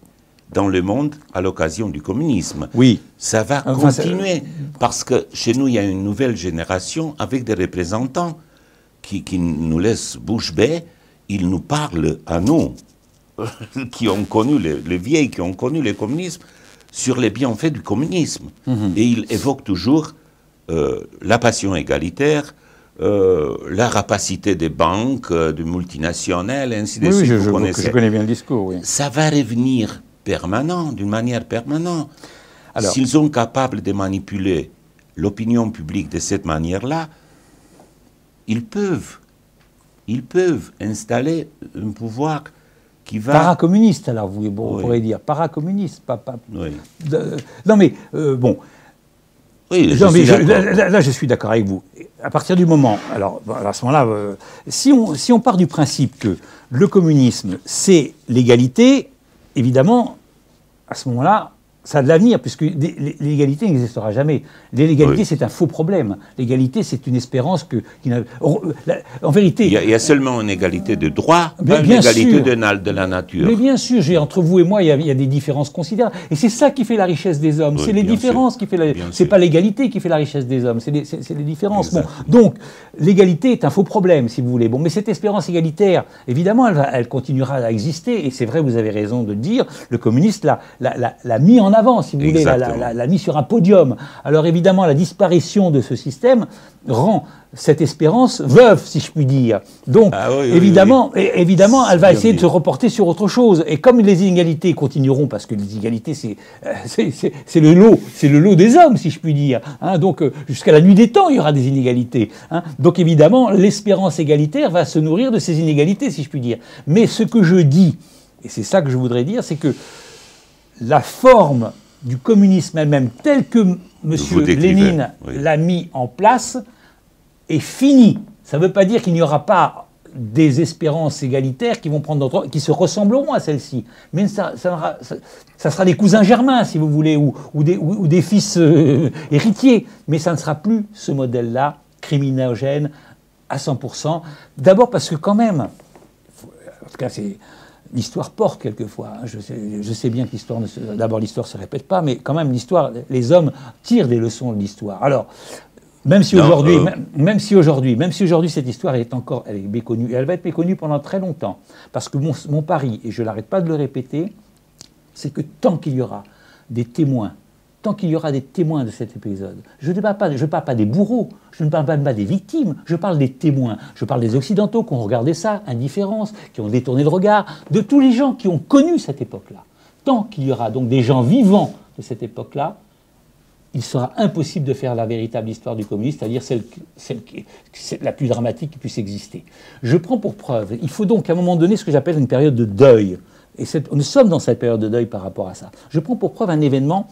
dans le monde à l'occasion du communisme. Oui. Ça va continuer, parce que chez nous, il y a une nouvelle génération avec des représentants qui, qui nous laissent bouche bée il nous parle à nous, qui ont connu, les, vieilles qui ont connu le communisme, sur les bienfaits du communisme. Mhm. Et il évoque toujours euh, la passion égalitaire, euh, la rapacité des banques, euh, des multinationales, ainsi de suite. Oui, je, je, connais bien le discours, oui. Ça va revenir permanent, d'une manière permanente. S'ils sont capables de manipuler l'opinion publique de cette manière-là, ils peuvent ils peuvent installer un pouvoir qui va... Paracommuniste, alors, vous, pourrez dire. Paracommuniste, pas... Oui. non, mais, euh, bon... Oui, je suis là, je suis d'accord avec vous. À partir du moment, alors à ce moment-là, euh, si, on, si on part du principe que le communisme, c'est l'égalité, évidemment, à ce moment-là, ça a de l'avenir, puisque l'égalité n'existera jamais. L'égalité, c'est un faux problème. L'égalité, c'est une espérance que. en vérité. Il y, a, seulement une égalité de droit, pas une égalité de, de, la nature. Mais bien sûr, entre vous et moi, il y, a, des différences considérables. Et c'est ça qui fait la richesse des hommes. c'est les différences qui fait la. C'est pas l'égalité qui fait la richesse des hommes, c'est les, les, différences. Bon, donc, l'égalité est un faux problème, si vous voulez. Bon, mais cette espérance égalitaire, évidemment, elle, elle continuera à exister. Et c'est vrai, vous avez raison de le dire, le communiste l'a mis en avant, si vous voulez, l'a mis sur un podium. Alors évidemment, la disparition de ce système rend cette espérance veuve, si je puis dire. Donc, ah évidemment, évidemment, elle va essayer de se reporter sur autre chose. Et comme les inégalités continueront, parce que les inégalités, c'est euh, le lot, c'est le lot des hommes, si je puis dire. Hein. donc, euh, jusqu'à la nuit des temps, il y aura des inégalités. Hein. donc, évidemment, l'espérance égalitaire va se nourrir de ces inégalités, si je puis dire. Mais ce que je dis, et c'est ça que je voudrais dire, c'est que la forme du communisme elle-même, telle que M. Lénine l'a mis en place, est finie. Ça ne veut pas dire qu'il n'y aura pas des espérances égalitaires qui vont prendre notre, qui se ressembleront à celles-ci. Mais ça, ça, sera des cousins germains, si vous voulez, ou, des, fils euh, héritiers. Mais ça ne sera plus ce modèle-là, criminogène à 100%. D'abord parce que quand même, en tout cas c'est l'histoire porte quelquefois. Hein. Je, sais, bien que l'histoire, d'abord l'histoire ne se répète pas, mais quand même l'histoire, les hommes tirent des leçons de l'histoire. Alors, même si aujourd'hui, euh, même, si aujourd'hui, même si aujourd'hui cette histoire est encore, elle est méconnue, et elle va être méconnue pendant très longtemps, parce que mon, mon pari, et je n'arrête pas de le répéter, c'est que tant qu'il y aura des témoins tant qu'il y aura des témoins de cet épisode. Je ne parle pas, des bourreaux, je ne parle pas des victimes, je parle des témoins. Je parle des Occidentaux qui ont regardé ça, indifférence, qui ont détourné le regard, de tous les gens qui ont connu cette époque-là. Tant qu'il y aura donc des gens vivants de cette époque-là, il sera impossible de faire la véritable histoire du communisme, c'est-à-dire celle, celle qui est la plus dramatique qui puisse exister. Je prends pour preuve, il faut donc à un moment donné ce que j'appelle une période de deuil. Et nous sommes dans cette période de deuil par rapport à ça. Je prends pour preuve un événement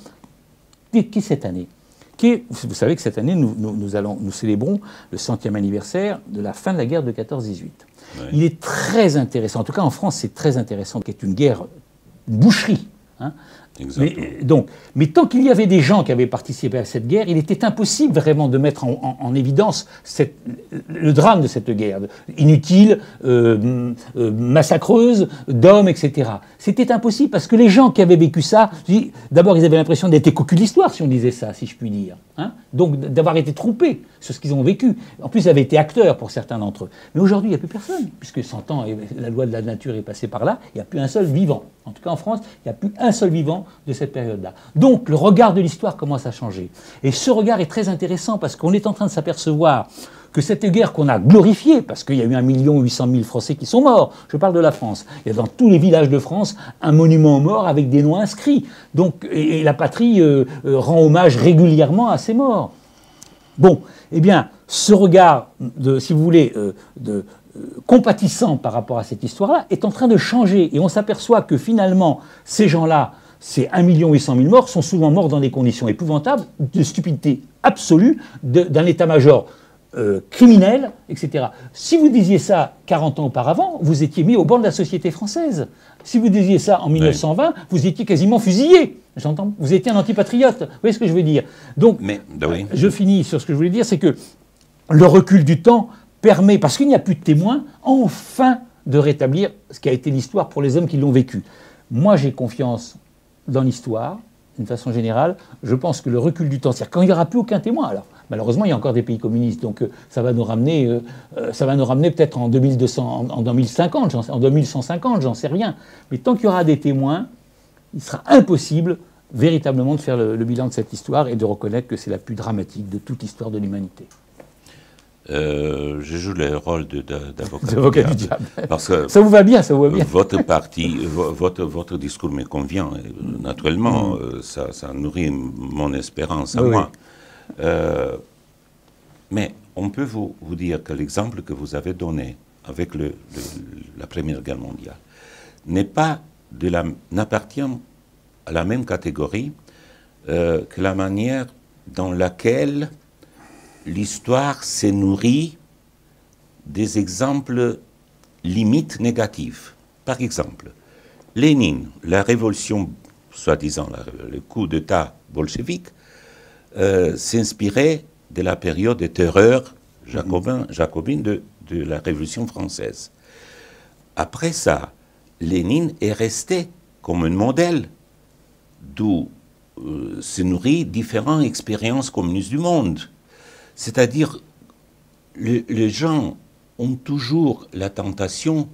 qui cette année. Qui vous savez que cette année, nous, nous, allons, nous célébrons le centième anniversaire de la fin de la guerre de 14-18. Il est très intéressant, en tout cas en France, c'est très intéressant, qui est une guerre, une boucherie. Hein, mais, donc, mais tant qu'il y avait des gens qui avaient participé à cette guerre, il était impossible vraiment de mettre en, évidence le drame de cette guerre, inutile, euh, euh, massacreuse, d'hommes, etc. C'était impossible parce que les gens qui avaient vécu ça, d'abord ils avaient l'impression d'être cocu de l'histoire, si on disait ça, si je puis dire. Hein donc d'avoir été trompés sur ce qu'ils ont vécu. En plus, ils avaient été acteurs pour certains d'entre eux. Mais aujourd'hui, il n'y a plus personne, puisque 100 ans, la loi de la nature est passée par là, il n'y a plus un seul vivant. En tout cas, en France, il n'y a plus un seul vivant de cette période-là. Donc, le regard de l'histoire commence à changer. Et ce regard est très intéressant parce qu'on est en train de s'apercevoir que cette guerre qu'on a glorifiée, parce qu'il y a eu 1 800 000 Français qui sont morts, je parle de la France, il y a dans tous les villages de France un monument aux morts avec des noms inscrits. Donc, et, la patrie euh, euh, rend hommage régulièrement à ces morts. Bon, eh bien, ce regard, si vous voulez, euh, de, compatissant par rapport à cette histoire-là, est en train de changer. Et on s'aperçoit que finalement, ces gens-là, ces 1 800 000 morts, sont souvent morts dans des conditions épouvantables, de stupidité absolue, d'un état-major euh, criminel, etc. Si vous disiez ça 40 ans auparavant, vous étiez mis au bord de la société française. Si vous disiez ça en 1920, vous étiez quasiment fusillé. J'entends. Vous étiez un antipatriote. Vous voyez ce que je veux dire? Donc, Mais, bah je finis sur ce que je voulais dire, c'est que le recul du temps permet, parce qu'il n'y a plus de témoins, enfin de rétablir ce qui a été l'histoire pour les hommes qui l'ont vécu. Moi, j'ai confiance dans l'histoire, d'une façon générale. Je pense que le recul du temps, c'est-à-dire quand il n'y aura plus aucun témoin, alors malheureusement, il y a encore des pays communistes, donc euh, ça va nous ramener, euh, euh, ramener peut-être en 2200, en, 2050, en 2150, j'en sais rien. Mais tant qu'il y aura des témoins, il sera impossible véritablement de faire le bilan de cette histoire et de reconnaître que c'est la plus dramatique de toute l'histoire de l'humanité. Euh, je joue le rôle d'avocat du, diable. Parce que ça vous va bien, ça vous va bien. Votre parti, votre, votre discours me convient. Naturellement, mm. euh, ça, ça, nourrit mon espérance à moi. Euh, mais on peut vous, vous dire que l'exemple que vous avez donné avec le, la Première Guerre mondiale n'est pas de la n'appartient à la même catégorie que la manière dans laquelle l'histoire s'est nourrie des exemples limites négatives. Par exemple, Lénine, la révolution, soi-disant le coup d'État bolchevique, euh, s'inspirait de la période de terreur jacobin, jacobine de, la Révolution française. Après ça, Lénine est resté comme un modèle d'où euh, se nourrit différentes expériences communistes du monde. C'est-à-dire, les gens ont toujours la tentation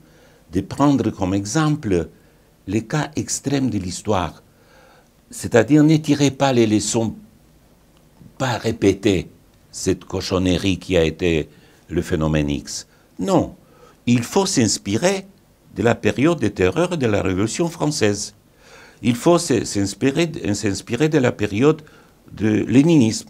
de prendre comme exemple les cas extrêmes de l'histoire. C'est-à-dire, ne tirez pas les leçons, pas répéter cette cochonnerie qui a été le phénomène X. Non, il faut s'inspirer de la période de terreur de la Révolution française. Il faut s'inspirer de la période de léninisme.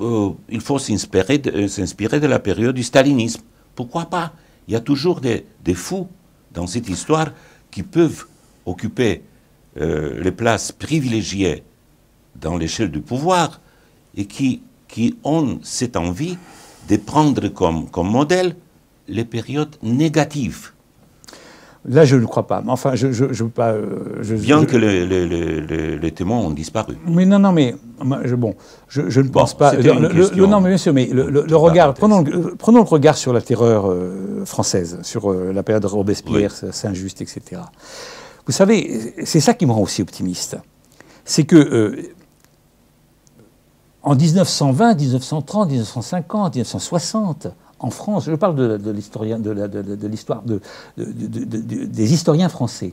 Euh, il faut s'inspirer de, euh, s'inspirer de la période du stalinisme. Pourquoi pas? Il y a toujours des, fous dans cette histoire qui peuvent occuper euh, les places privilégiées dans l'échelle du pouvoir et qui, ont cette envie de prendre comme modèle les périodes négatives. Là, je ne crois pas. Enfin, je, je, pas. Euh, Bien que les, témoins ont disparu. Mais non, non, mais je, bon, je, ne pense pas. non, mais bien sûr, mais le, regard. Prenons, le regard sur la terreur euh, française, sur euh, la période de Robespierre, Saint-Just, etc. Vous savez, c'est ça qui me rend aussi optimiste. C'est que en 1920, 1930, 1950, 1960, en France, je parle de, l'historien, de, l'histoire des historiens français.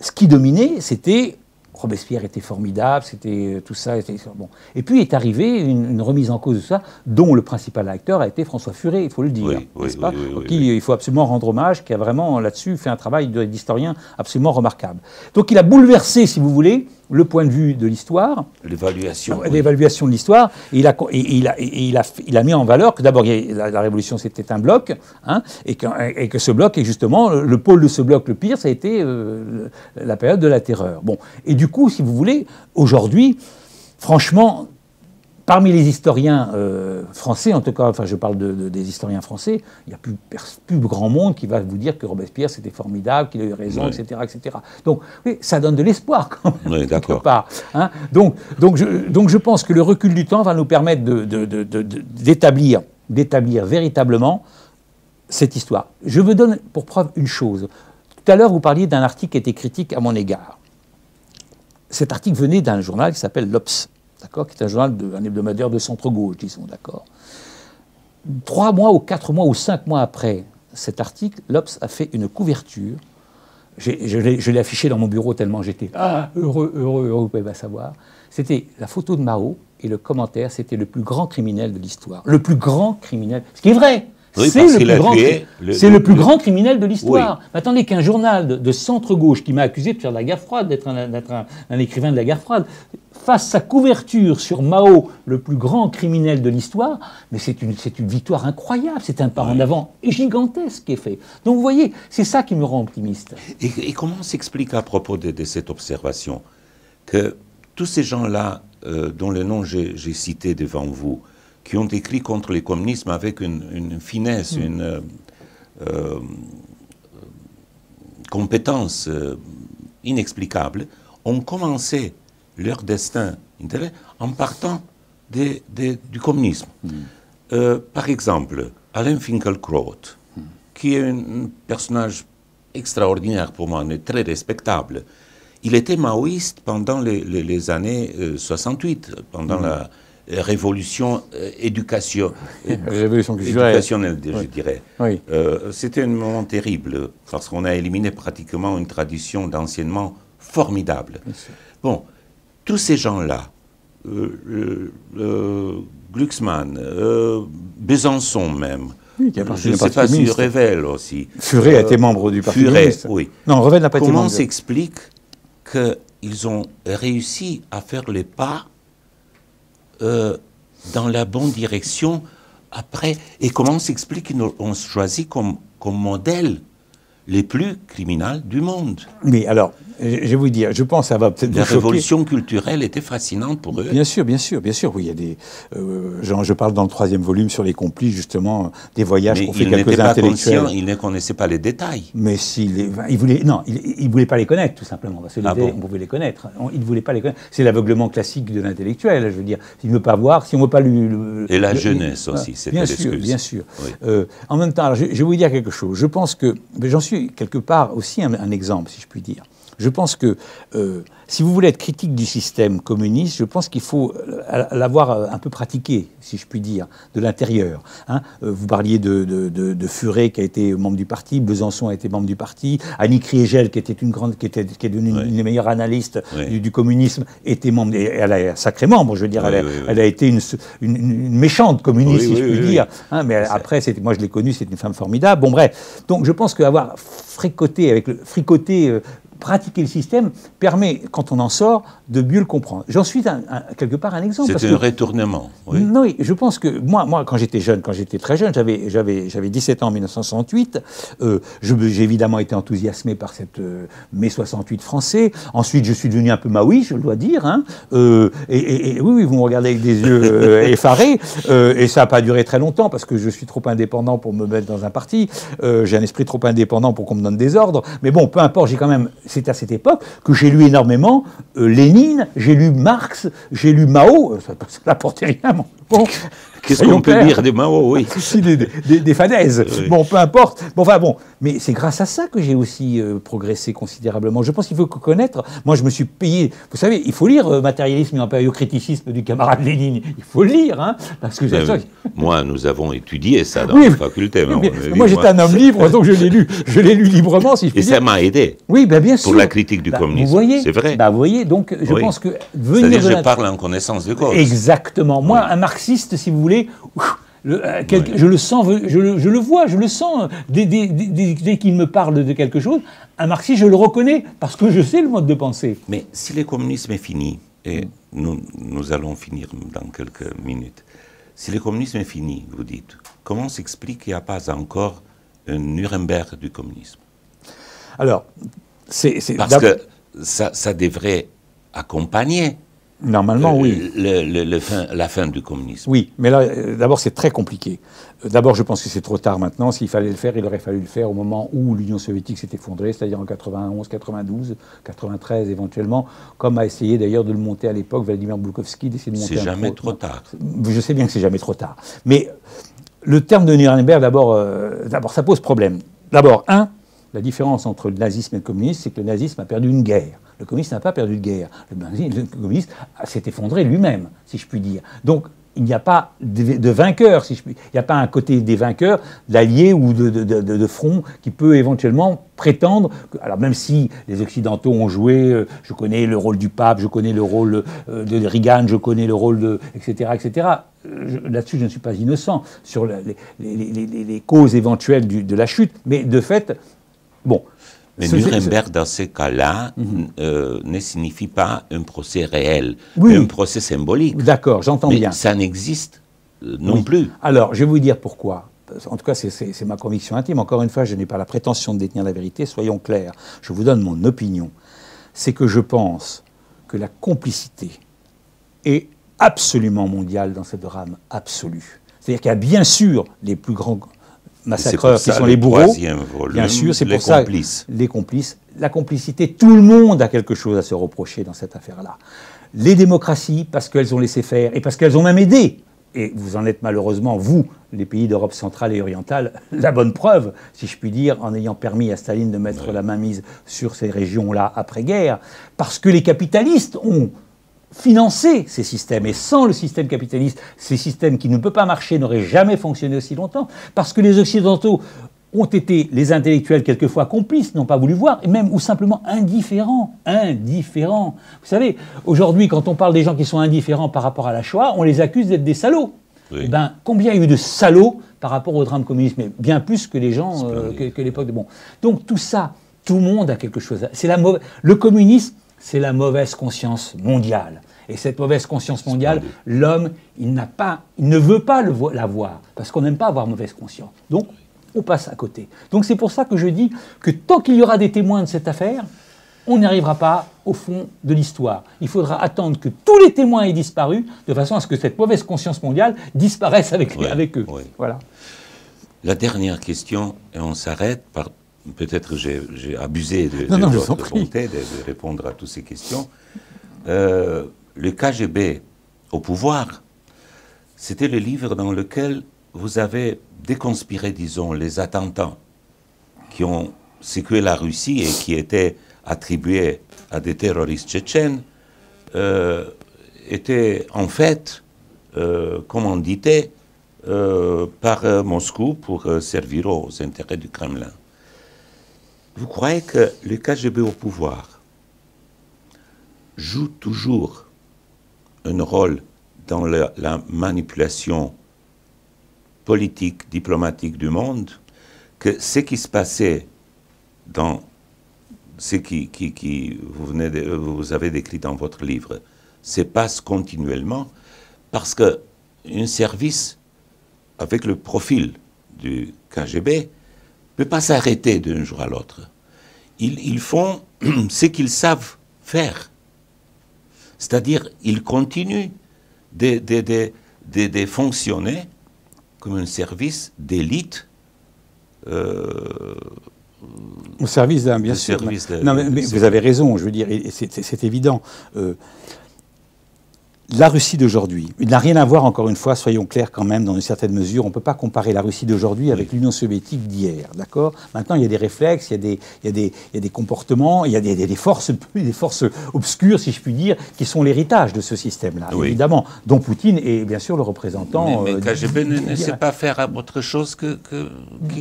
Ce qui dominait, c'était Robespierre était formidable, c'était tout ça. bon. Et puis est arrivée une, remise en cause de ça, dont le principal acteur a été François Furet, il faut le dire, pas Qui il faut absolument rendre hommage, qui a vraiment là-dessus fait un travail d'historien absolument remarquable. Donc il a bouleversé, si vous voulez, le point de vue de l'histoire. L'évaluation. L'évaluation de l'histoire. Et, il a, il, a, il, a, il a mis en valeur que d'abord, la, Révolution, c'était un bloc, hein, et, que, et, que, ce bloc, est justement, le pôle de ce bloc le pire, ça a été euh, la période de la terreur. Bon. Et du coup, si vous voulez, aujourd'hui, franchement, Parmi les historiens euh, français, en tout cas, enfin je parle des historiens français, il n'y a plus, plus grand monde qui va vous dire que Robespierre c'était formidable, qu'il a eu raison, etc., etc. Donc oui, ça donne de l'espoir quand même, oui, quelque part. Hein. donc, donc, je, donc je pense que le recul du temps va nous permettre d'établir d'établir véritablement cette histoire. Je vous donne pour preuve une chose. Tout à l'heure, vous parliez d'un article qui était critique à mon égard. Cet article venait d'un journal qui s'appelle l'Obs d'accord, qui est un journal, un hebdomadaire de centre-gauche, disons, d'accord. Trois mois ou quatre mois ou cinq mois après cet article, l'Obs a fait une couverture. Je l'ai affiché dans mon bureau tellement j'étais ah, heureux, heureux, heureux, vous pouvez pas savoir. C'était la photo de Mao et le commentaire, c'était le plus grand criminel de l'histoire. Le plus grand criminel. Ce qui est vrai c'est le, plus grand, c'est le, plus grand criminel de l'histoire. Attendez qu'un journal de, centre-gauche qui m'a accusé de faire de la guerre froide, d'être un, écrivain de la guerre froide, fasse sa couverture sur Mao, le plus grand criminel de l'histoire, mais c'est une, une, victoire incroyable, c'est un pas en avant gigantesque qui est fait. Donc vous voyez, c'est ça qui me rend optimiste. Et, comment s'explique à propos de, cette observation que tous ces gens-là, euh, dont le nom j'ai cité devant vous, qui ont écrit contre les communismes avec une, finesse, mm. une euh, euh, compétence euh, inexplicable, ont commencé leur destin en partant du communisme. Mm. par exemple, Alain Finkielkraut, mm. qui est un personnage extraordinaire pour moi, mais très respectable, il était maoïste pendant les, années 68, pendant la révolution euh, éducation, révolution éducationnelle, je dirais. Euh, c'était un moment terrible parce qu'on a éliminé pratiquement une tradition d'enseignement formidable. Bon, tous ces gens-là, euh, Glucksmann, Besançon même, je ne sais pas si Revel aussi. Furet a été membre du Parti Furet, oui. Non, Revel n'a pas été membre. Comment s'explique qu'ils ont réussi à faire les pas euh, dans la bonne direction après. Et comment s'explique qu'on choisit comme, comme modèle les plus criminels du monde? Mais alors, je vais vous dire, je pense que ça va peut-être La révolution culturelle était fascinante pour eux. Bien sûr, bien sûr, bien sûr. Oui, il y a des. Euh, je parle dans le troisième volume sur les complices, justement, des voyages qu'ont fait quelques intellectuels. ils ne connaissaient pas les détails. Mais s'il il voulait, non, il ne voulait pas les connaître, tout simplement. Parce que ah on pouvait les connaître. il ne voulait pas les connaître. C'est l'aveuglement classique de l'intellectuel. Je veux dire, s'il ne veut pas voir, si on ne veut pas lui. Et la jeunesse aussi, c'était Bien sûr, bien sûr. Euh, en même temps, je, vais vous dire quelque chose. Je pense que, j'en suis quelque part aussi un exemple, si je puis dire. Je pense que euh, si vous voulez être critique du système communiste, je pense qu'il faut euh, l'avoir euh, un peu pratiqué, si je puis dire, de l'intérieur. Hein. Vous parliez de, de, Furet, qui a été membre du parti, Besançon a été membre du parti, Annie Kriegel, qui était une grande, qui, était, qui est devenue une, des meilleures analystes du, communisme, était membre, et elle a sacré membre, je veux dire, elle, a, été une, une, méchante communiste, si je puis dire. Hein. mais après, moi je l'ai connue, c'est une femme formidable. Bon, bref. Donc je pense qu'avoir fricoté avec le fricoté pratiquer le système permet, quand on en sort, de mieux le comprendre. J'en suis quelque part un exemple. C'est un retournement. Oui. oui, je pense que moi, moi quand j'étais jeune, quand j'étais très jeune, j'avais, j'avais, j'avais 17 ans en 1968. Euh, j'ai évidemment été enthousiasmé par cette euh, mai 68 français. Ensuite, je suis devenu un peu maoui, je dois dire. Hein. Euh, et, oui, oui, vous me regardez avec des yeux effarés. et ça n'a pas duré très longtemps parce que je suis trop indépendant pour me mettre dans un parti. j'ai un esprit trop indépendant pour qu'on me donne des ordres. Mais bon, peu importe, j'ai quand même c'est à cette époque que j'ai lu énormément euh, Lénine, j'ai lu Marx, j'ai lu Mao, ça n'apportait rien. Bon, Qu'est-ce qu'on peut dire des Mao, oui des, des, des, fadaises. Bon, peu importe. Bon, enfin bon, mais c'est grâce à ça que j'ai aussi euh, progressé considérablement. Je pense qu'il faut connaître. Moi, je me suis payé. Vous savez, il faut lire euh, Matérialisme et impériocriticisme du camarade Lénine. Il faut le lire, hein, parce que ben, Moi, nous avons étudié ça dans la faculté. moi, j'étais un homme libre, donc je l'ai lu. Je l'ai lu librement, si je puis Et ça m'a aidé. Oui, ben, bien sûr. Pour la critique du bah, communisme. Vous voyez C'est vrai. Bah, vous voyez, donc je pense que venir. C'est-à-dire, je parle en connaissance de cause. Exactement. Moi, un marxiste, si vous voulez euh, je le sens, je le, vois, je le sens. Dès, dès qu'il me parle de quelque chose, un marxiste, je le reconnais parce que je sais le mode de pensée. Mais si le communisme est fini, et nous, nous allons finir dans quelques minutes, si le communisme est fini, vous dites, comment s'explique qu'il n'y a pas encore un Nuremberg du communisme? Alors, c'est. Parce que ça, ça devrait accompagner Normalement, oui. la fin du communisme. Oui, mais là, euh, d'abord, c'est très compliqué. Euh, d'abord, je pense que c'est trop tard maintenant. S'il fallait le faire, il aurait fallu le faire au moment où l'Union soviétique s'est effondrée, c'est-à-dire en 91, 92, 93 éventuellement, comme a essayé d'ailleurs de le monter à l'époque Vladimir Boukowski, d'essayer de monter C'est jamais trop tard. Je sais bien que c'est jamais trop tard. Mais le terme de Nuremberg, d'abord, euh, d'abord ça pose problème. D'abord, un, la différence entre le nazisme et le communisme, c'est que le nazisme a perdu une guerre. Le communisme n'a pas perdu de guerre. Le, communisme s'est effondré lui-même, si je puis dire. Donc, il n'y a pas de, vainqueur, si je puis. Il n'y a pas un côté des vainqueurs, d'alliés ou de, front qui peut éventuellement prétendre. alors même si les Occidentaux ont joué, euh, je connais le rôle du pape, je connais le rôle euh, de Reagan, je connais le rôle de, etc., etc. Là-dessus, je ne suis pas innocent sur les, causes éventuelles de la chute, mais de fait, bon, mais Nuremberg, dans ces cas-là, euh, ne signifie pas un procès réel, oui. un procès symbolique. D'accord, j'entends bien. Ça n'existe euh, non plus. Alors, je vais vous dire pourquoi. En tout cas, c'est ma conviction intime. Encore une fois, je n'ai pas la prétention de détenir la vérité, soyons clairs. Je vous donne mon opinion. C'est que je pense que la complicité est absolument mondiale dans ce drame absolu. C'est-à-dire qu'il y a bien sûr les plus grands massacreurs qui sont les bourreaux. bien sûr, c'est pour ça les complices. La complicité, tout le monde a quelque chose à se reprocher dans cette affaire-là. Les démocraties, parce qu'elles ont laissé faire et parce qu'elles ont même aidé. Et vous en êtes malheureusement, vous, les pays d'Europe centrale et orientale, la bonne preuve, si je puis dire, en ayant permis à Staline de mettre la main mise sur ces régions-là après-guerre, parce que les capitalistes ont financer ces systèmes. Et sans le système capitaliste, ces systèmes qui ne peuvent pas marcher n'auraient jamais fonctionné aussi longtemps, parce que les Occidentaux ont été les intellectuels quelquefois complices, n'ont pas voulu voir, et même ou simplement indifférents. Indifférents. Vous savez, aujourd'hui, quand on parle des gens qui sont indifférents par rapport à la Shoah, on les accuse d'être des salauds. Eh ben, combien il y a eu de salauds par rapport au drame communiste? Mais bien plus que les gens, euh, que, l'époque de bon. Donc tout ça, tout le monde a quelque chose. C'est la Le communisme, c'est la mauvaise conscience mondiale. Et cette mauvaise conscience mondiale, l'homme, il n'a pas, il ne veut pas le la voir, parce qu'on n'aime pas avoir mauvaise conscience. Donc, on passe à côté. Donc c'est pour ça que je dis que tant qu'il y aura des témoins de cette affaire, on n'arrivera pas au fond de l'histoire. Il faudra attendre que tous les témoins aient disparu, de façon à ce que cette mauvaise conscience mondiale disparaisse avec, avec eux. Voilà. La dernière question, et on s'arrête par peut-être j'ai abusé de, de votre volonté de, répondre à toutes ces questions. Euh, le KGB au pouvoir, c'était le livre dans lequel vous avez déconspiré, disons, les attentats qui ont sécué la Russie et qui étaient attribués à des terroristes tchétchènes, euh, étaient en fait euh, commandités euh, par Moscou pour servir aux intérêts du Kremlin. Vous croyez que le KGB au pouvoir joue toujours un rôle dans la, manipulation politique, diplomatique du monde, que ce qui se passait dans ce qui, vous, de, vous avez décrit dans votre livre, se passe continuellement parce que un service avec le profil du KGB ne peut pas s'arrêter d'un jour à l'autre. Ils, font ce qu'ils savent faire. C'est-à-dire, ils continuent de, de, fonctionner comme un service d'élite. Euh, au service d'un, bien sûr. non, mais, vous avez raison, je veux dire, c'est évident. Euh, la Russie d'aujourd'hui, il n'a rien à voir, encore une fois, soyons clairs quand même, dans une certaine mesure. On ne peut pas comparer la Russie d'aujourd'hui avec l'Union soviétique d'hier, d'accord? Maintenant, il y a des réflexes, il y a des, il y a des, il y a des comportements, il y a des, des, forces, des forces obscures, si je puis dire, qui sont l'héritage de ce système-là, évidemment, dont Poutine est bien sûr le représentant. Mais, mais euh, KGB ne, sait pas faire autre chose que, que,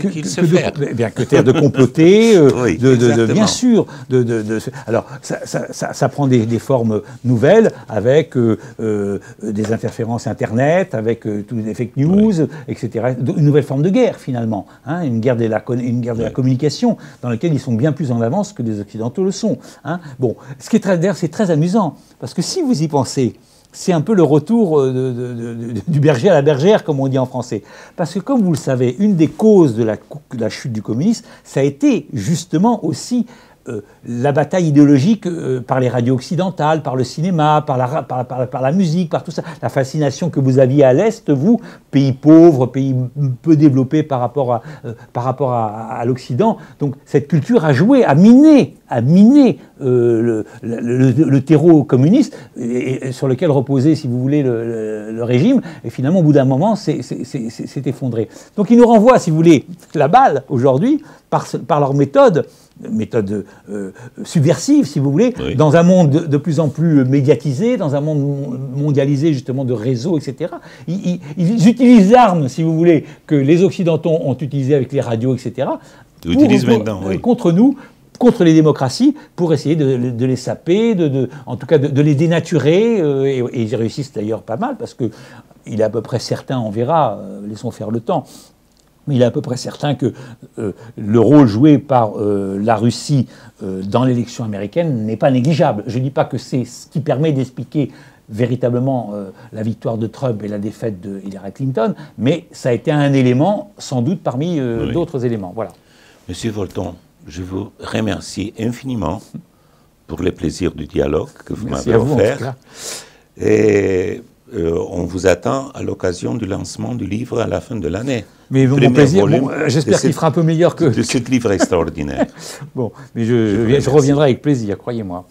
qu'il sait faire. Eh bien, que de comploter, euh, de, de, bien sûr. De, alors, ça, ça, ça, prend des, formes nouvelles avec... Euh, des interférences Internet, avec tous les fake news, etc. Une nouvelle forme de guerre, finalement. Hein, une guerre, de la, une guerre de la communication, dans laquelle ils sont bien plus en avance que les Occidentaux le sont. Hein. Bon, ce qui est très, d'ailleurs, c'est très amusant, parce que si vous y pensez, c'est un peu le retour euh, du berger à la bergère, comme on dit en français. Parce que, comme vous le savez, une des causes de la chute du communisme, ça a été justement aussi euh, la bataille idéologique euh, par les radios occidentales, par le cinéma, par la, par, la, musique, par tout ça, la fascination que vous aviez à l'Est, vous, pays pauvre, pays peu développé par rapport à, euh, l'Occident. Donc cette culture a joué, a miné, a miné le, terreau communiste sur lequel reposait, si vous voulez, le, régime. Et finalement, au bout d'un moment, c'est effondré. Donc ils nous renvoient, si vous voulez, la balle aujourd'hui par, par leur méthode méthode euh, subversive, si vous voulez, dans un monde de, plus en plus médiatisé, dans un monde mondialisé justement de réseaux, etc. Ils, utilisent l'arme, si vous voulez, que les Occidentaux ont utilisé avec les radios, etc. contre nous, contre les démocraties, pour essayer de, les saper, de, en tout cas de, les dénaturer, euh, et, et, ils réussissent d'ailleurs pas mal, parce que il est à peu près certain, on verra, euh, laissons faire le temps, il est à peu près certain que euh, le rôle joué par euh, la Russie euh, dans l'élection américaine n'est pas négligeable. Je ne dis pas que c'est ce qui permet d'expliquer véritablement la victoire de Trump et la défaite de Hillary Clinton, mais ça a été un élément, sans doute, parmi d'autres éléments. Voilà. Monsieur Volton, je vous remercie infiniment pour le plaisir du dialogue que vous m'avez offert. Et on vous attend à l'occasion du lancement du livre à la fin de l'année. Mais mon plaisir, j'espère qu'il fera un peu meilleur que. De ce livre extraordinaire. bon, mais je, je reviendrai avec plaisir, croyez-moi.